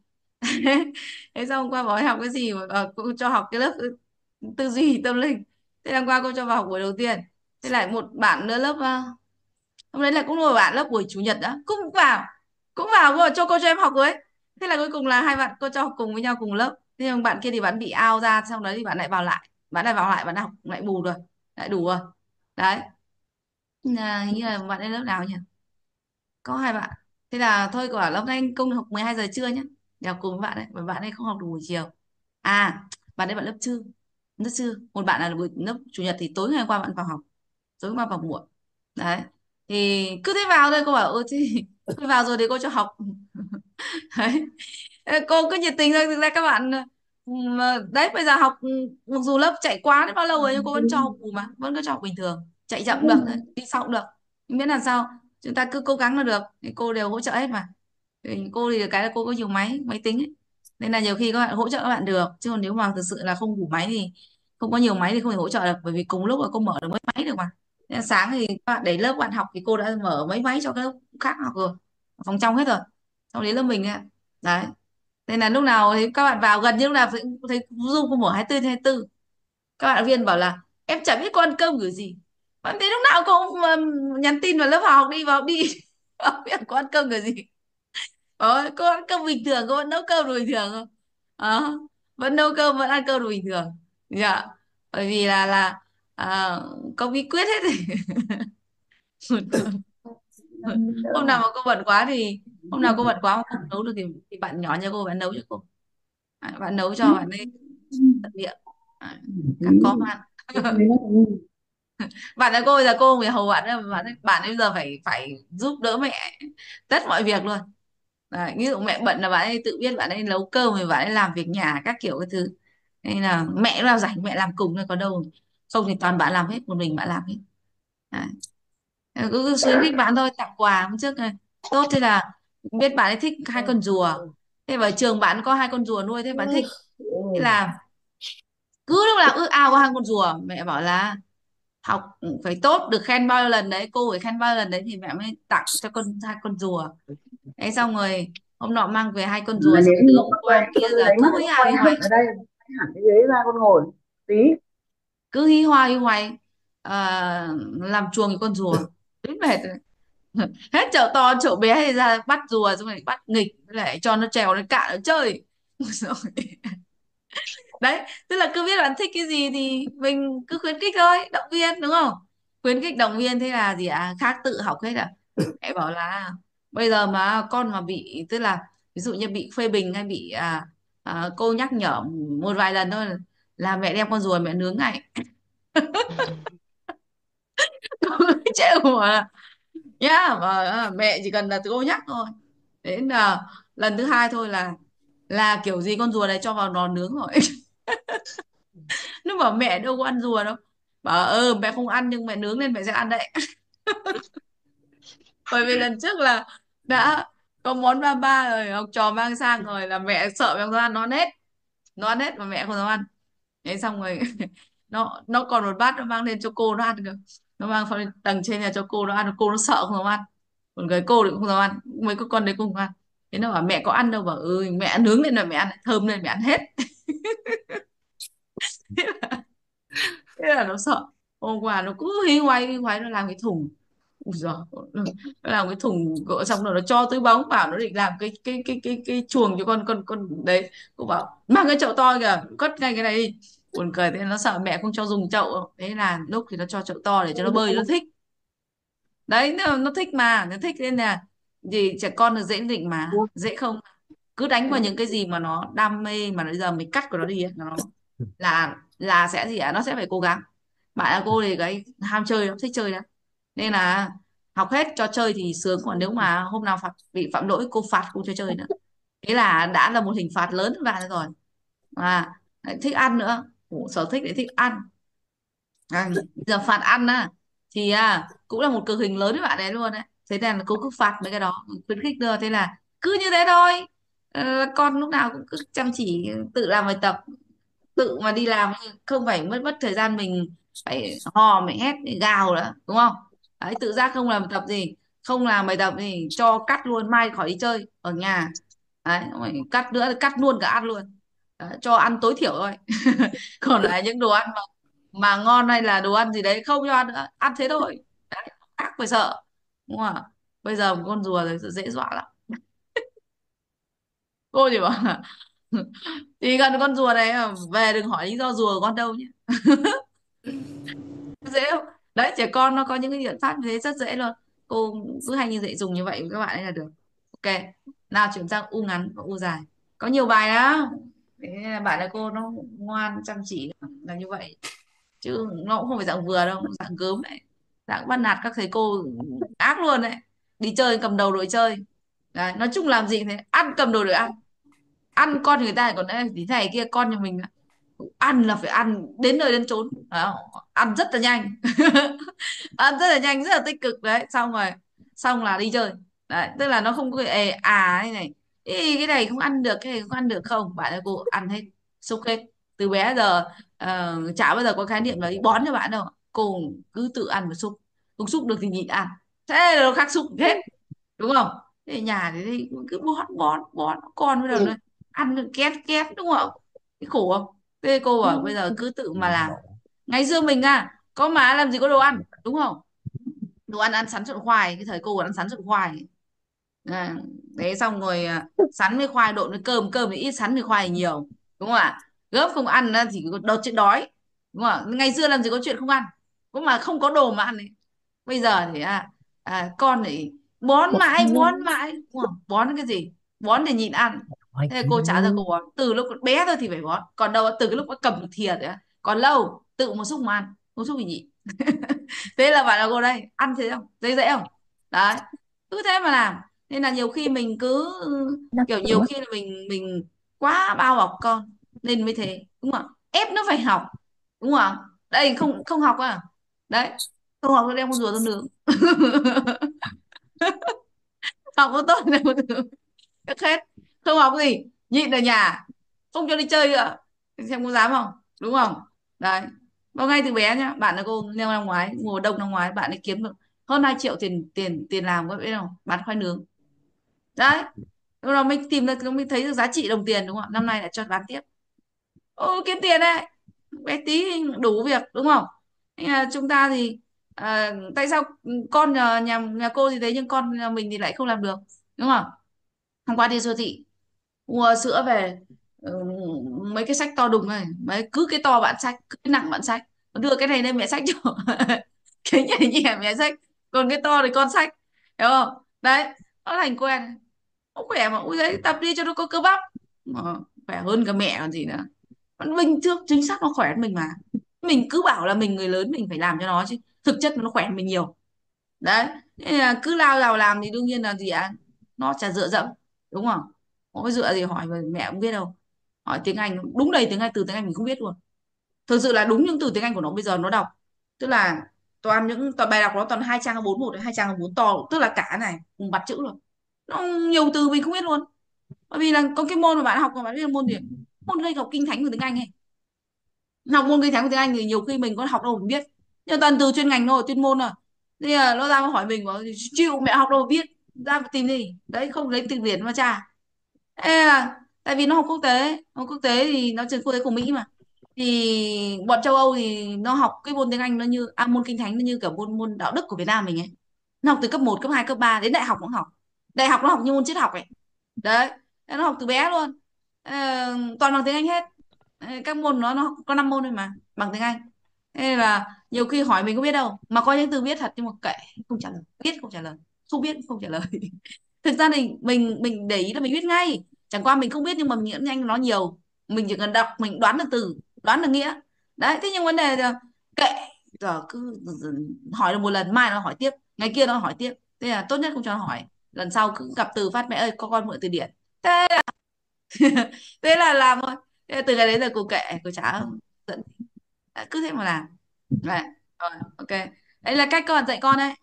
Thế xong qua hỏi học cái gì à, cô cho học cái lớp tư duy tâm linh. Thế hôm qua cô cho vào học buổi đầu tiên. Thế lại một bạn nữa lớp ờ, hôm đấy là cũng một bạn lớp buổi chủ nhật đó. Cũng vào cũng vào cô cho cô cho em học rồi ấy. Thế là cuối cùng là hai bạn cô cho học cùng với nhau cùng lớp. Thế nhưng bạn kia thì bạn bị ao ra xong đấy thì bạn lại vào lại. Bạn lại vào lại bạn học lại bù rồi lại đủ rồi. Đấy là như là bạn lên lớp nào nhỉ? Có hai bạn. Thế là thôi quả lớp anh công học 12 giờ trưa nhá. Để học cùng với bạn ấy bởi bạn ấy không học được buổi chiều. À bạn ấy bạn lớp trưa lớp trưa. Một bạn là buổi, lớp chủ nhật thì tối ngày qua bạn vào học, tối qua vào muộn. Đấy. Thì cứ thế vào thôi, cô bảo ừ, ơ thì cứ vào rồi thì cô cho học. Đấy. Cô cứ nhiệt tình thôi, thực ra các bạn ừ, đấy, bây giờ học ừ, mặc dù lớp chạy quá đến bao lâu rồi nhưng cô vẫn cho học bù mà, vẫn cứ cho học bình thường chạy chậm được đi sau cũng được. Miễn là sao. Chúng ta cứ cố gắng là được. Thì cô đều hỗ trợ hết mà. Thì cô thì cái là cô có nhiều máy máy tính ấy. nên là nhiều khi các bạn hỗ trợ các bạn được. Chứ còn nếu mà thực sự là không đủ máy thì không có nhiều máy thì không thể hỗ trợ được. Bởi vì cùng lúc là cô mở được mấy máy được mà. Nên sáng thì các bạn để lớp bạn học thì cô đã mở mấy máy cho các lớp khác học rồi. Phòng trong hết rồi. Xong đến lớp mình ấy. đấy. Nên là lúc nào thì các bạn vào gần như lúc nào cũng thấy Zoom cô mở 24 trên 24 các bạn viên bảo là em chả biết cô ăn cơm kiểu gì bạn thấy lúc nào cô cũng nhắn tin vào lớp học đi vào đi. Không biết cô ăn cơm kiểu gì. Ờ, cô ăn cơm bình thường cô vẫn nấu cơm bình thường không? Ờ, vẫn nấu cơm vẫn ăn cơm bình thường. Dạ. Bởi vì là là à, có bí quyết hết. Rồi hôm nào mà cô bận quá thì hôm nào cô bận quá mà không nấu được thì, thì bạn nhỏ nhà cô bạn nấu cho cô. À, bạn nấu cho bạn ấy. Tận miệng à, các có mà. Ăn bạn là cô bây giờ cô không hầu bạn đó bạn bạn bây giờ phải phải giúp đỡ mẹ tất mọi việc luôn. Đấy, ví dụ mẹ bận là bạn ấy tự biết bạn ấy nấu cơm rồi bạn ấy làm việc nhà các kiểu cái thứ. Nên là mẹ nào rảnh mẹ làm cùng thôi có đâu. Không thì toàn bạn làm hết một mình bạn làm hết. Đấy. Ờ, cứ, cứ khuyến khích bạn thôi tặng quà hôm trước này. Tốt thế là biết bạn ấy thích hai con rùa. Thế vào trường bạn có hai con rùa nuôi thế bạn thích. Thế là cứ lúc nào ước ao có hai con rùa mẹ bảo là học phải tốt được khen bao nhiêu lần đấy cô phải khen bao nhiêu lần đấy thì mẹ mới tặng cho con hai con rùa. Thế xong rồi hôm nọ mang về hai con rùa mà nếu như kia con ha hí quay hoáy hẳn ở đây hẳn cái ghế ra con ngồi tí. Cứ hí hoáy hí hoáy ờ, làm chuồng con rùa. Đến mệt hết chậu to chậu bé thì ra bắt rùa xong rồi bắt nghịch lại cho nó trèo lên cạn nó chơi. đấy tức là cứ biết bạn thích cái gì thì mình cứ khuyến khích thôi động viên đúng không? Khuyến khích động viên thế là gì à khác tự học hết à? Mẹ bảo là bây giờ mà con mà bị tức là ví dụ như bị phê bình hay bị à, à, cô nhắc nhở một vài lần thôi là mẹ đem con rùa mẹ nướng ngay. Trêu mà. Nhá mà à, mẹ chỉ cần là cô nhắc thôi. Đến là lần thứ hai thôi là là kiểu gì con rùa này cho vào lò nướng rồi. nó bảo mẹ đâu có ăn rùa đâu. Bảo ờ mẹ không ăn nhưng mẹ nướng lên mẹ sẽ ăn đấy. Bởi vì lần trước là đã có món ba ba rồi, học trò mang sang rồi là mẹ sợ mẹ không dám ăn, nó ăn hết. Nó ăn hết mà mẹ không dám ăn. Thế xong rồi nó nó còn một bát nó mang lên cho cô nó ăn cơ. Nó mang lên tầng trên nhà cho cô nó ăn, cô nó sợ không dám ăn. Còn người cô thì cũng không dám ăn. Mấy cô con đấy cũng không ăn thế nó bảo mẹ có ăn đâu bảo ừ mẹ nướng lên là mẹ ăn thơm lên mẹ ăn hết. Thế là nó sợ. Hôm qua nó cứ hí hoay hí hoay nó làm cái thùng. Ui giời, nó làm cái thùng gỗ xong rồi nó cho túi bóng bảo nó định làm cái cái cái cái cái chuồng cho con con con đấy. Cô bảo mang cái chậu to kìa cất ngay cái này đi. Buồn cười thế nó sợ mẹ không cho dùng chậu. Thế là lúc thì nó cho chậu to để cho nó bơi nó thích. Đấy nó, nó thích mà nó thích nên là gì trẻ con là dễ định mà dễ không? Cứ đánh vào những cái gì mà nó đam mê mà bây giờ mình cắt của nó đi nó là là sẽ gì ạ? Nó sẽ phải cố gắng. Bạn là cô thì cái ham chơi nó thích chơi đó nên là học hết cho chơi thì sướng còn nếu mà hôm nào phạt bị phạm lỗi cô phạt không cho chơi nữa. Thế là đã là một hình phạt lớn cho bạn rồi. À thích ăn nữa. Ủa, sở thích lại thích ăn. À, giờ phạt ăn á thì à, cũng là một cực hình lớn với bạn ấy luôn đấy thế nên là cô cứ phạt mấy cái đó khuyến khích đưa. Thế là cứ như thế thôi. Ờ, con lúc nào cũng cứ chăm chỉ tự làm bài tập tự mà đi làm không phải mất mất thời gian mình phải hò mày hét mày gào nữa đúng không? Đấy tự giác không làm bài tập gì không làm bài tập thì cho cắt luôn mai khỏi đi chơi ở nhà. Đấy mày cắt nữa cắt luôn cả ăn luôn. Đấy, cho ăn tối thiểu thôi. Còn lại những đồ ăn mà, mà ngon hay là đồ ăn gì đấy không cho ăn nữa ăn thế thôi. Đấy, khác phải sợ đúng không ạ? Bây giờ một con rùa rồi dễ dọa lắm. Cô chỉ bảo là thì gần con rùa này à, về đừng hỏi lý do rùa của con đâu nhé. Dễ không? Đấy trẻ con nó có những cái biện pháp như thế rất dễ luôn. Cô cứ hay như vậy dùng như vậy với các bạn ấy là được. Ok nào chuyển sang u ngắn và u dài. Có nhiều bài đó nên là bạn là cô nó ngoan chăm chỉ là như vậy. Chứ nó cũng không phải dạng vừa đâu dạng gớm đấy dạng bắt nạt các thầy cô ác luôn đấy. Đi chơi cầm đầu đội chơi. Đấy, nói chung làm gì thế. Ăn cầm đầu đội ăn. Ăn con người ta còn tí này kia con nhà mình ăn là phải ăn đến nơi đến chốn. Ăn rất là nhanh. Ăn rất là nhanh rất là tích cực. Đấy xong rồi xong là đi chơi. Đấy tức là nó không có cái ề à này này Ê, cái này không ăn được cái này không ăn được. Không bạn ơi cô ăn hết xúc hết. Từ bé giờ uh, chả bao giờ có khái niệm là đi bón cho bạn đâu cô cứ tự ăn và xúc. Không xúc được thì nhịn ăn. Thế là nó khắc xúc hết. Đúng không? Thế nhà thì thì cứ bón bón bón con bây giờ nó ăn két két đúng không cái khổ không? Thế cô bảo bây giờ cứ tự mà làm. Ngày xưa mình à có má làm gì có đồ ăn đúng không? Đồ ăn ăn sắn trộn khoai cái thời cô còn ăn sắn trộn khoai. À, thế xong rồi à, sắn với khoai độn với cơm cơm thì ít sắn với khoai thì nhiều đúng không ạ? Gớp không ăn thì đợt chuyện đói đúng không ạ? Ngày xưa làm gì có chuyện không ăn cũng mà không có đồ mà ăn ấy. Bây giờ thì à, à, con thì bón mãi bón mãi. Bón cái gì? Bón để nhịn ăn. Thế cô trả ra cô bón. Từ lúc bé thôi thì phải bón. Còn đâu từ cái lúc cầm thìa á còn lâu tự một xúc mà ăn một xúc thì nhịn. Thế là bạn là cô đây ăn thế không? Dễ dễ không? Đấy. Cứ thế mà làm. Nên là nhiều khi mình cứ kiểu nhiều khi là mình mình quá bao bọc con nên mới thế. Đúng không ạ? Ép nó phải học. Đúng không ạ? Đây không không học à đấy không học tôi đem con rùa ra nướng. Học có tốt đâu các hết. Không học gì? Nhịn ở nhà. Không cho đi chơi nữa. Xem có dám không? Đúng không? Đấy. Và ngay từ bé nhá, bạn là cô leo năm ngoái mùa đông năm ngoái bạn ấy kiếm được hơn 2 triệu tiền tiền tiền làm có biết không? Bán khoai nướng. Đấy. Lúc đó mình tìm được mình thấy được giá trị đồng tiền, đúng không năm nay lại cho bán tiếp. Ô, kiếm tiền đấy. Bé tí đủ việc, đúng không? Là chúng ta thì à, tại sao con nhà, nhà nhà cô thì thế nhưng con nhà mình thì lại không làm được đúng không? Hôm qua đi siêu thị mua sữa về mấy cái sách to đùng này mấy cứ cái to bạn sách cứ cái nặng bạn sách đưa cái này lên mẹ sách cho cái nhẹ nhẹ mẹ sách còn cái to thì con sách hiểu không? Đấy nó thành quen không khỏe mà ui đấy tập đi cho nó có cơ bắp. Mà khỏe hơn cả mẹ còn gì nữa. Vẫn bình trước chính xác nó khỏe hơn mình mà mình cứ bảo là mình người lớn mình phải làm cho nó chứ. Thực chất nó khỏe hơn mình nhiều. Đấy. Nên là cứ lao vào làm thì đương nhiên là gì ạ? Nó chả dựa dẫm, đúng không? Có cái dựa gì, hỏi mà mẹ cũng biết đâu. Hỏi tiếng Anh, đúng đầy tiếng Anh, từ tiếng Anh mình không biết luôn. Thực sự là đúng những từ tiếng Anh của nó bây giờ nó đọc. Tức là toàn những, toàn bài đọc nó toàn hai trang bốn một hai trang bốn to, tức là cả này, cùng mặt chữ rồi nó nhiều từ mình không biết luôn. Bởi vì là có cái môn mà bạn học mà bạn biết là môn gì? Môn gây học kinh thánh của tiếng Anh ấy học môn kinh thánh của tiếng Anh thì nhiều khi mình có học đâu mình biết. Nhưng toàn từ chuyên ngành thôi chuyên môn rồi thì là nó ra hỏi mình bảo chịu mẹ học đâu mà biết. Ra mà tìm đi đấy không lấy từ điển mà cha. Ê là tại vì nó học quốc tế học quốc tế thì nó trường quốc tế của Mỹ mà. Thì bọn châu Âu thì nó học cái môn tiếng Anh nó như à, môn kinh thánh nó như cả môn môn đạo đức của Việt Nam mình ấy. Nó học từ cấp một cấp 2 cấp 3 đến đại học cũng học. Đại học nó học như môn triết học ấy. Đấy nó học từ bé luôn. À, toàn bằng tiếng Anh hết các môn nó nó có 5 môn thôi mà, bằng tiếng Anh. Thế là nhiều khi hỏi mình có biết đâu, mà có những từ biết thật nhưng mà kệ, không trả lời. Biết không trả lời, không biết không trả lời. Thực ra thì mình mình để ý là mình biết ngay. Chẳng qua mình không biết nhưng mà mình nhanh nó nhiều. Mình chỉ cần đọc, mình đoán được từ, đoán được nghĩa. Đấy, thế nhưng vấn đề là kệ. Giờ cứ hỏi được một lần, mai nó hỏi tiếp, ngày kia nó hỏi tiếp. Thế là tốt nhất không cho nó hỏi. Lần sau cứ gặp từ phát mẹ ơi có con mượn từ điển. Thế là thế là làm thôi thế là từ ngày đấy giờ cô kệ cô chả dẫn Đấy, cứ thế mà làm. Đấy rồi ok. Đấy là cách con dạy con đấy.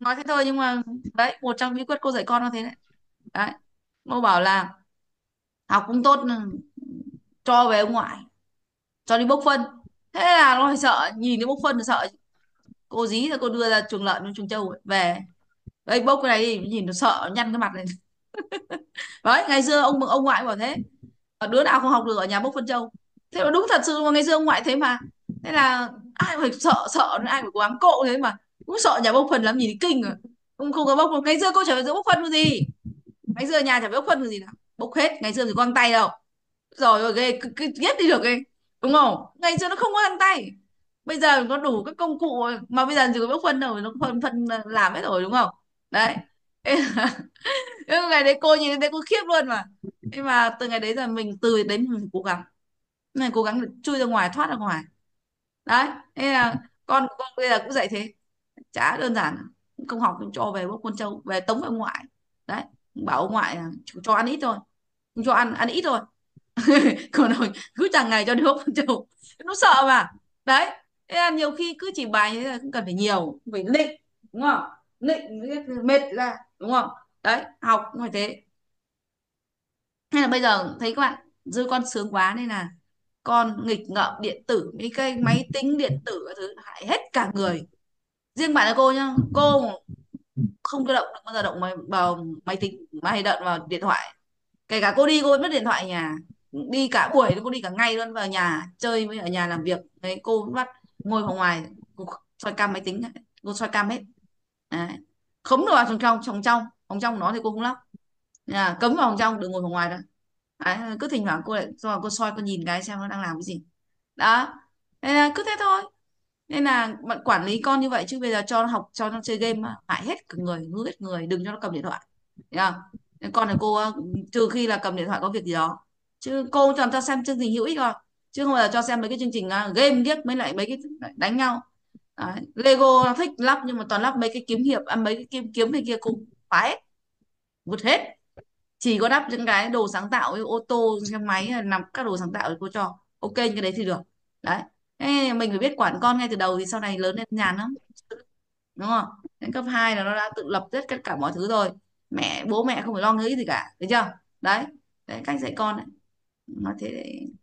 Nói thế thôi nhưng mà đấy một trong bí quyết cô dạy con nó thế đấy. Đấy cô bảo là học không tốt cho về ông ngoại cho đi bốc phân. Thế là nó phải sợ nhìn thấy bốc phân là sợ. Cô dí là cô đưa ra chuồng lợn chuồng trâu ấy. về. Đây bốc cái này đi nhìn nó sợ nhăn cái mặt này đấy ngày xưa ông ông ngoại bảo thế Ờ, đứa nào không học được ở nhà bốc phân châu? Thế mà đúng thật sự mà ngày xưa ông ngoại thế mà. Thế là ai phải sợ sợ ai phải cố gắng cộ thế mà. Cũng sợ nhà bốc phân lắm nhìn kinh rồi. Không không có bốc ngày xưa cô chả phải bốc phân cái gì. Ngày xưa nhà chả phải bốc phân cái gì nào. Bốc hết ngày xưa thì quăng tay đâu. Rồi rồi ghê cứ, ghét đi được ấy. Đúng không? Ngày xưa nó không có găng tay. Bây giờ có đủ các công cụ mà bây giờ chỉ có bốc phân đâu nó phân phân làm hết rồi đúng không? Đấy. Ngày đấy cô nhìn thấy cô khiếp luôn mà nhưng mà từ ngày đấy là mình, từ đấy mình cố gắng. Này cố gắng chui ra ngoài, thoát ra ngoài. Đấy, thế là con con bây giờ cũng dạy thế. Chả đơn giản. Không học cho về bốc con trâu, về tống ông ngoại. Đấy, bảo ông ngoại là cho ăn ít thôi. Không cho ăn ăn ít thôi. Còn rồi cứ chẳng ngày cho đứa con trâu. Nó sợ mà. Đấy, thế là nhiều khi cứ chỉ bài như thế là không cần phải nhiều phải nịnh, đúng không? Nịnh, mệt ra, đúng không? Đấy, học cũng phải thế hay là bây giờ thấy các bạn dư con sướng quá nên là con nghịch ngợm điện tử mấy cái máy tính điện tử các thứ hại hết cả người. Riêng bạn là cô nhá cô không cơ động đừng bao giờ động máy, vào máy tính mà hay động vào điện thoại. Kể cả cô đi cô vẫn mất điện thoại nhà. Đi cả buổi cô đi cả ngày luôn vào nhà chơi với ở nhà làm việc. Đấy cô vẫn bắt ngồi vào ngoài cô soi cam máy tính cô soi cam hết. Đấy. khống được vào trong trong trong trong phòng trong nó thì cô không lóc à, cấm vào phòng trong đừng ngồi vào ngoài đâu đấy, cứ thỉnh thoảng cô lại cho cô soi cô nhìn cái xem nó đang làm cái gì. Đó nên là cứ thế thôi. Nên là bạn quản lý con như vậy chứ bây giờ cho nó học cho nó chơi game hại hết cả người hư hết người đừng cho nó cầm điện thoại. Yeah. Nên con này cô trừ khi là cầm điện thoại có việc gì đó. Chứ cô toàn cho xem chương trình hữu ích rồi chứ không bao giờ cho xem mấy cái chương trình à, game điếc mấy lại mấy cái đánh nhau. Đấy. Lego thích lắp nhưng mà toàn lắp mấy cái kiếm hiệp à, mấy cái kiếm kiếm này kia cũng phá hết. Vứt hết chỉ có đắp những cái đồ sáng tạo như ô tô xe máy nằm các đồ sáng tạo thì cô cho. Ok cái đấy thì được. Đấy. Ê, mình phải biết quản con ngay từ đầu thì sau này lớn lên nhàn lắm. Đúng không? Đến cấp 2 là nó đã tự lập tất cả mọi thứ rồi. Mẹ bố mẹ không phải lo nghĩ gì cả thấy chưa? Đấy. Đấy cách dạy con đấy nói thế đấy.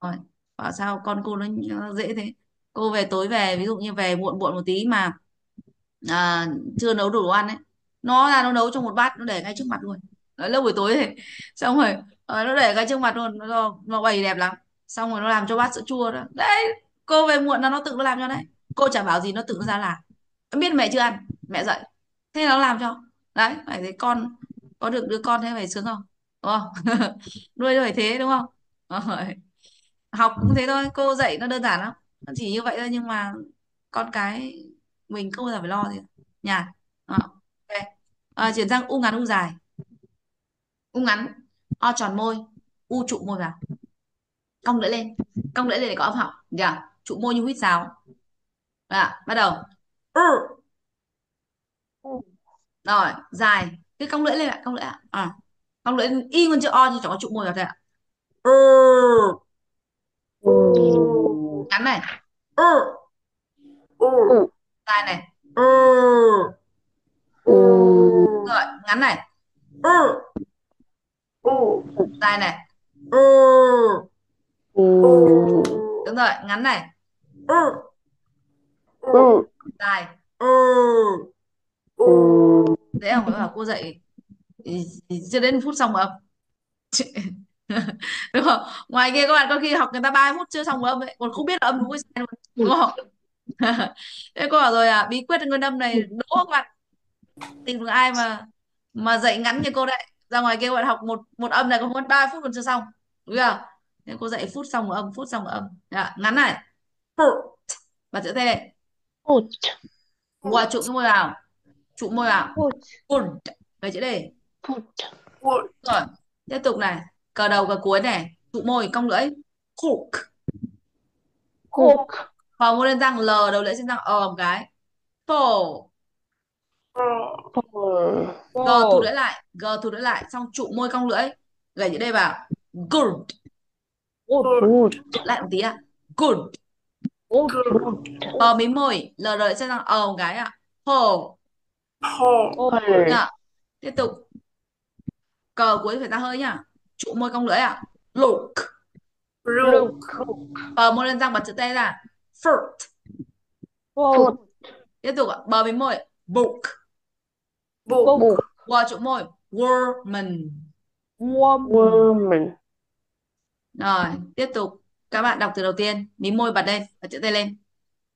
rồi bảo sao con cô nó, nó dễ thế. Cô về tối về ví dụ như về muộn muộn một tí mà à, chưa nấu đủ đồ ăn ấy. Nó ra nó nấu trong một bát nó để ngay trước mặt luôn nói lâu buổi tối thì xong rồi ờ, nó để cái trước mặt luôn nó, nó bày đẹp lắm. Xong rồi nó làm cho bát sữa chua đó. Đấy cô về muộn là nó tự nó làm cho đấy. Cô chả bảo gì nó tự nó ra làm. Nó biết mẹ chưa ăn? Mẹ dậy. Thế nó làm cho. Đấy phải thấy con có được đứa con thế phải sướng không? Đúng không? Nuôi phải thế đúng không? Rồi. học cũng thế thôi cô dạy nó đơn giản lắm. Chỉ như vậy thôi nhưng mà con cái mình không bao giờ phải lo gì. Nhà Đó. ok. À, chuyển sang u ngắn u dài u ngắn. O tròn môi. U trụ môi vào. Cong lưỡi lên. Cong lưỡi lên để có âm họng. Yeah. trụ môi như huýt sáo. À, bắt đầu. Ừ. rồi dài. Cái cong lưỡi lên ạ cong lưỡi ạ. À. cong lưỡi y nguyên chữ o nhưng chẳng có trụ môi vào thôi ạ. Ừ. ngắn này. Ừ. dài này. Ừ. rồi ngắn này. Ừ. dài này. Ừ. đúng rồi ngắn này. Ừ. dài ừ. dễ không? Phải cô dạy chưa đến phút xong rồi đúng không? Ngoài kia các bạn có khi học người ta 30 phút chưa xong âm ấy còn không biết là âm đúng hay sai luôn. Đúng không? Thế cô bảo rồi à bí quyết nguyên âm này đỗ các bạn. Tìm được ai mà mà dạy ngắn như cô đấy ra ngoài kia bạn học một một âm này có mất 3 phút còn chưa xong. Đúng không thế cô dạy phút xong một âm phút xong một âm. Dạ, ngắn này. Và chữ T Put. Wow, trụ cái môi vào. Trụ môi vào. Put. Put. về chữ D? Put. rồi tiếp tục này. Cờ đầu cờ cuối này. Trụ môi cong lưỡi. Hook. Hook. vào môi lên răng L đầu lưỡi trên răng ờ một cái. Four. Four. G thu lưỡi lại G thu lưỡi lại xong trụ môi cong lưỡi. Gảy chữ D vào. Good Good. lại một tí ạ. Good Good. bờ mím môi. Lờ đợi sẽ rằng ờ một cái ạ. Hole Hole. Dạ. tiếp tục. Cờ cuối phải ra hơi nhá. Trụ môi cong lưỡi ạ. Look Look. bờ môi lên răng bật chữ T ra. Fruit Foot. tiếp tục ạ. Bờ mím môi. Book Book. Wow trụ môi. Woman. Woman. rồi tiếp tục. Các bạn đọc từ đầu tiên. Mím môi bật lên bật chữ T lên.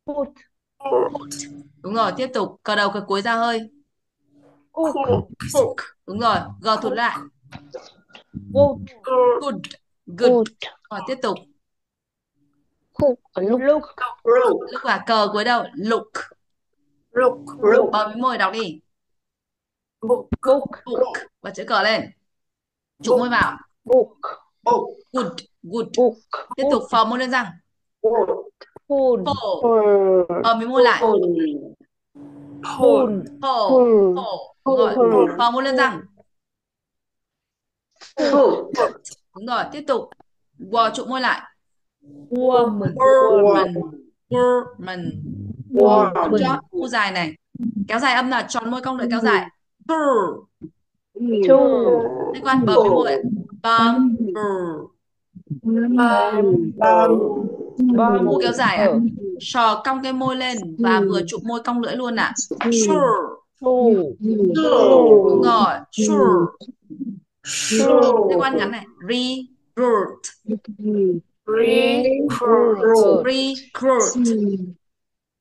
Foot. đúng rồi tiếp tục. Cờ đầu cờ cuối ra hơi. Cook. hook đúng rồi gờ thụt lại. Good. good. Good rồi tiếp tục. Cook. Look. Look. lúc là cờ cuối đầu look Look. Look. bờ mím môi đọc đi Book. Book. book. Bật chữ cờ lên. Trụ môi vào. Book. Book. good. Good. Book. tiếp tục phờ môi lên răng pull Phone. bờ mím môi lại. Phone. pull đúng rồi môi lên răng Food. đúng rồi tiếp tục. Wow trụ môi lại. Woman. woman. Woman. Woman. good job u dài này. Kéo dài âm là tròn môi cong lưỡi kéo dài Brr. Two. liên quan bờ mím môi bum brr. Bum. u kéo dài ạ. Sò cong cái môi lên và vừa trụ môi cong lưỡi luôn ạ. Sure Two. đúng rồi. Sure liên quan ngắn này. Recruit. Recruit. recruit.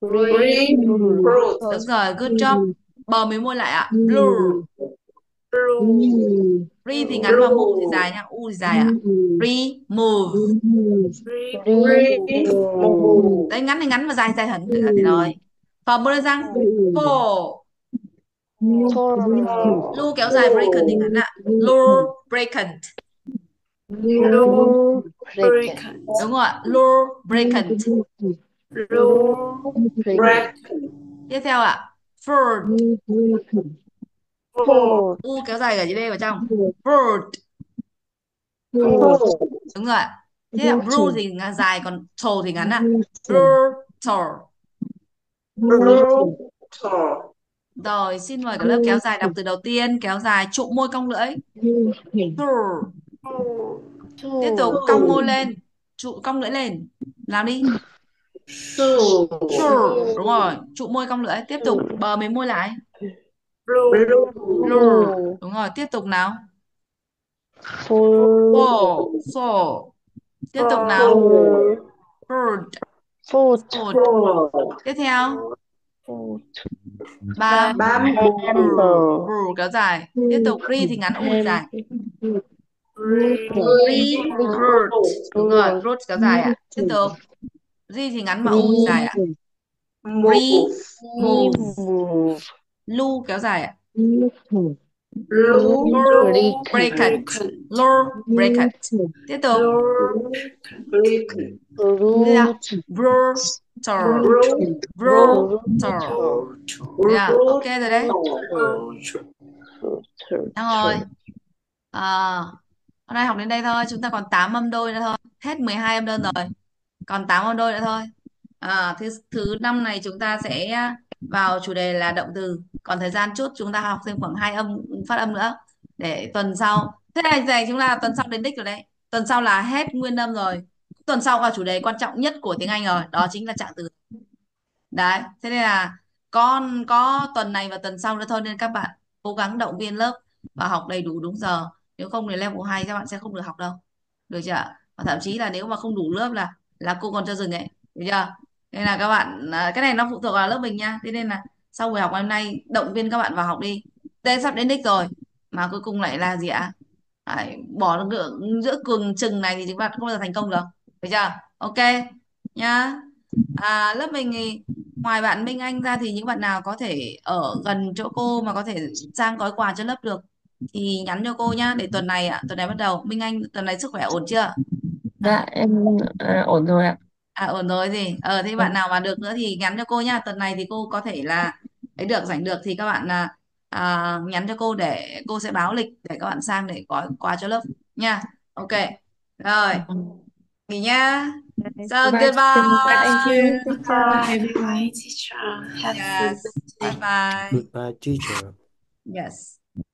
Recruit. đúng rồi. Good job bờ mím môi lại ạ. Blue re thì ngắn và move thì dài nha. U thì dài ạ. Remove Remove. đấy ngắn thì ngắn và dài dài hẳn thì rồi. Môi lên răng. Four lu kéo dài breaken thì ngắn ạ. Lubricant Lubricant. đúng rồi ạ. Lubricant Lubricant. tiếp theo ạ Food. u kéo dài cả chữ D vào trong. Food. đúng rồi. Thế là blue thì dài còn tall thì ngắn ạ. Brutal Brutal. rồi xin mời cả lớp kéo dài đọc từ đầu tiên kéo dài trụ môi cong lưỡi. Tiếp tục cong môi lên trụ cong lưỡi lên. Làm đi Sure. True. đúng rồi. Trụ môi cong lưỡi tiếp tục bờ mím môi lại. Blue. Blue. đúng rồi tiếp tục nào. Four four tiếp tục nào. Bird Food. food Food. tiếp theo. Food. ba. Bamboo. Kéo dài. Tiếp tục re thì ngắn u thì dài. Recruit đúng rồi recruit kéo dài ạ. Tiếp tục re thì ngắn mà u dài ạ Move. move Move. lu kéo dài ạ Lubricant. lubricant tiếp tục brutal Brutal. yeah, ok rồi đấy Được rồi. À, hôm nay học đến đây thôi, chúng ta còn 8 âm đôi nữa thôi. Hết 12 âm đơn rồi. Còn 8 con đôi nữa thôi. À, thứ thứ năm này chúng ta sẽ vào chủ đề là động từ. Còn thời gian chút chúng ta học thêm khoảng hai âm phát âm nữa để tuần sau. Thế này này chúng ta tuần sau đến đích rồi đấy. Tuần sau là hết nguyên âm rồi. Tuần sau vào chủ đề quan trọng nhất của tiếng Anh rồi, đó chính là trạng từ. Đấy, thế nên là con có tuần này và tuần sau nữa thôi nên các bạn cố gắng động viên lớp và học đầy đủ đúng giờ nếu không thì level 2 các bạn sẽ không được học đâu được chưa và thậm chí là nếu mà không đủ lớp là là cô còn cho dừng ấy được chưa? Nên là các bạn à, cái này nó phụ thuộc vào lớp mình nha. Thế nên là sau buổi học ngày hôm nay động viên các bạn vào học đi. Đây sắp đến đích rồi mà cuối cùng lại là gì ạ? À, bỏ được giữa, giữa cường chừng này thì chúng bạn không bao giờ thành công được được chưa? Ok nhá. À, lớp mình thì ngoài bạn Minh Anh ra thì những bạn nào có thể ở gần chỗ cô mà có thể sang gói quà cho lớp được thì nhắn cho cô nhá. Để tuần này ạ tuần này bắt đầu. Minh Anh tuần này sức khỏe ổn chưa? Dạ em à, ổn rồi ạ. à ổn rồi gì? Ờ thế bạn nào mà được nữa thì nhắn cho cô nhá. Tuần này thì cô có thể là ấy được rảnh được thì các bạn là à, nhắn cho cô để cô sẽ báo lịch để các bạn sang để gói quà cho lớp nha. Ok. Rồi. Nghỉ nha so Bye bye, goodbye. Thank you. Teacher. Everyone, teacher. Have a yes. good day. bye bye Goodbye, teacher. yes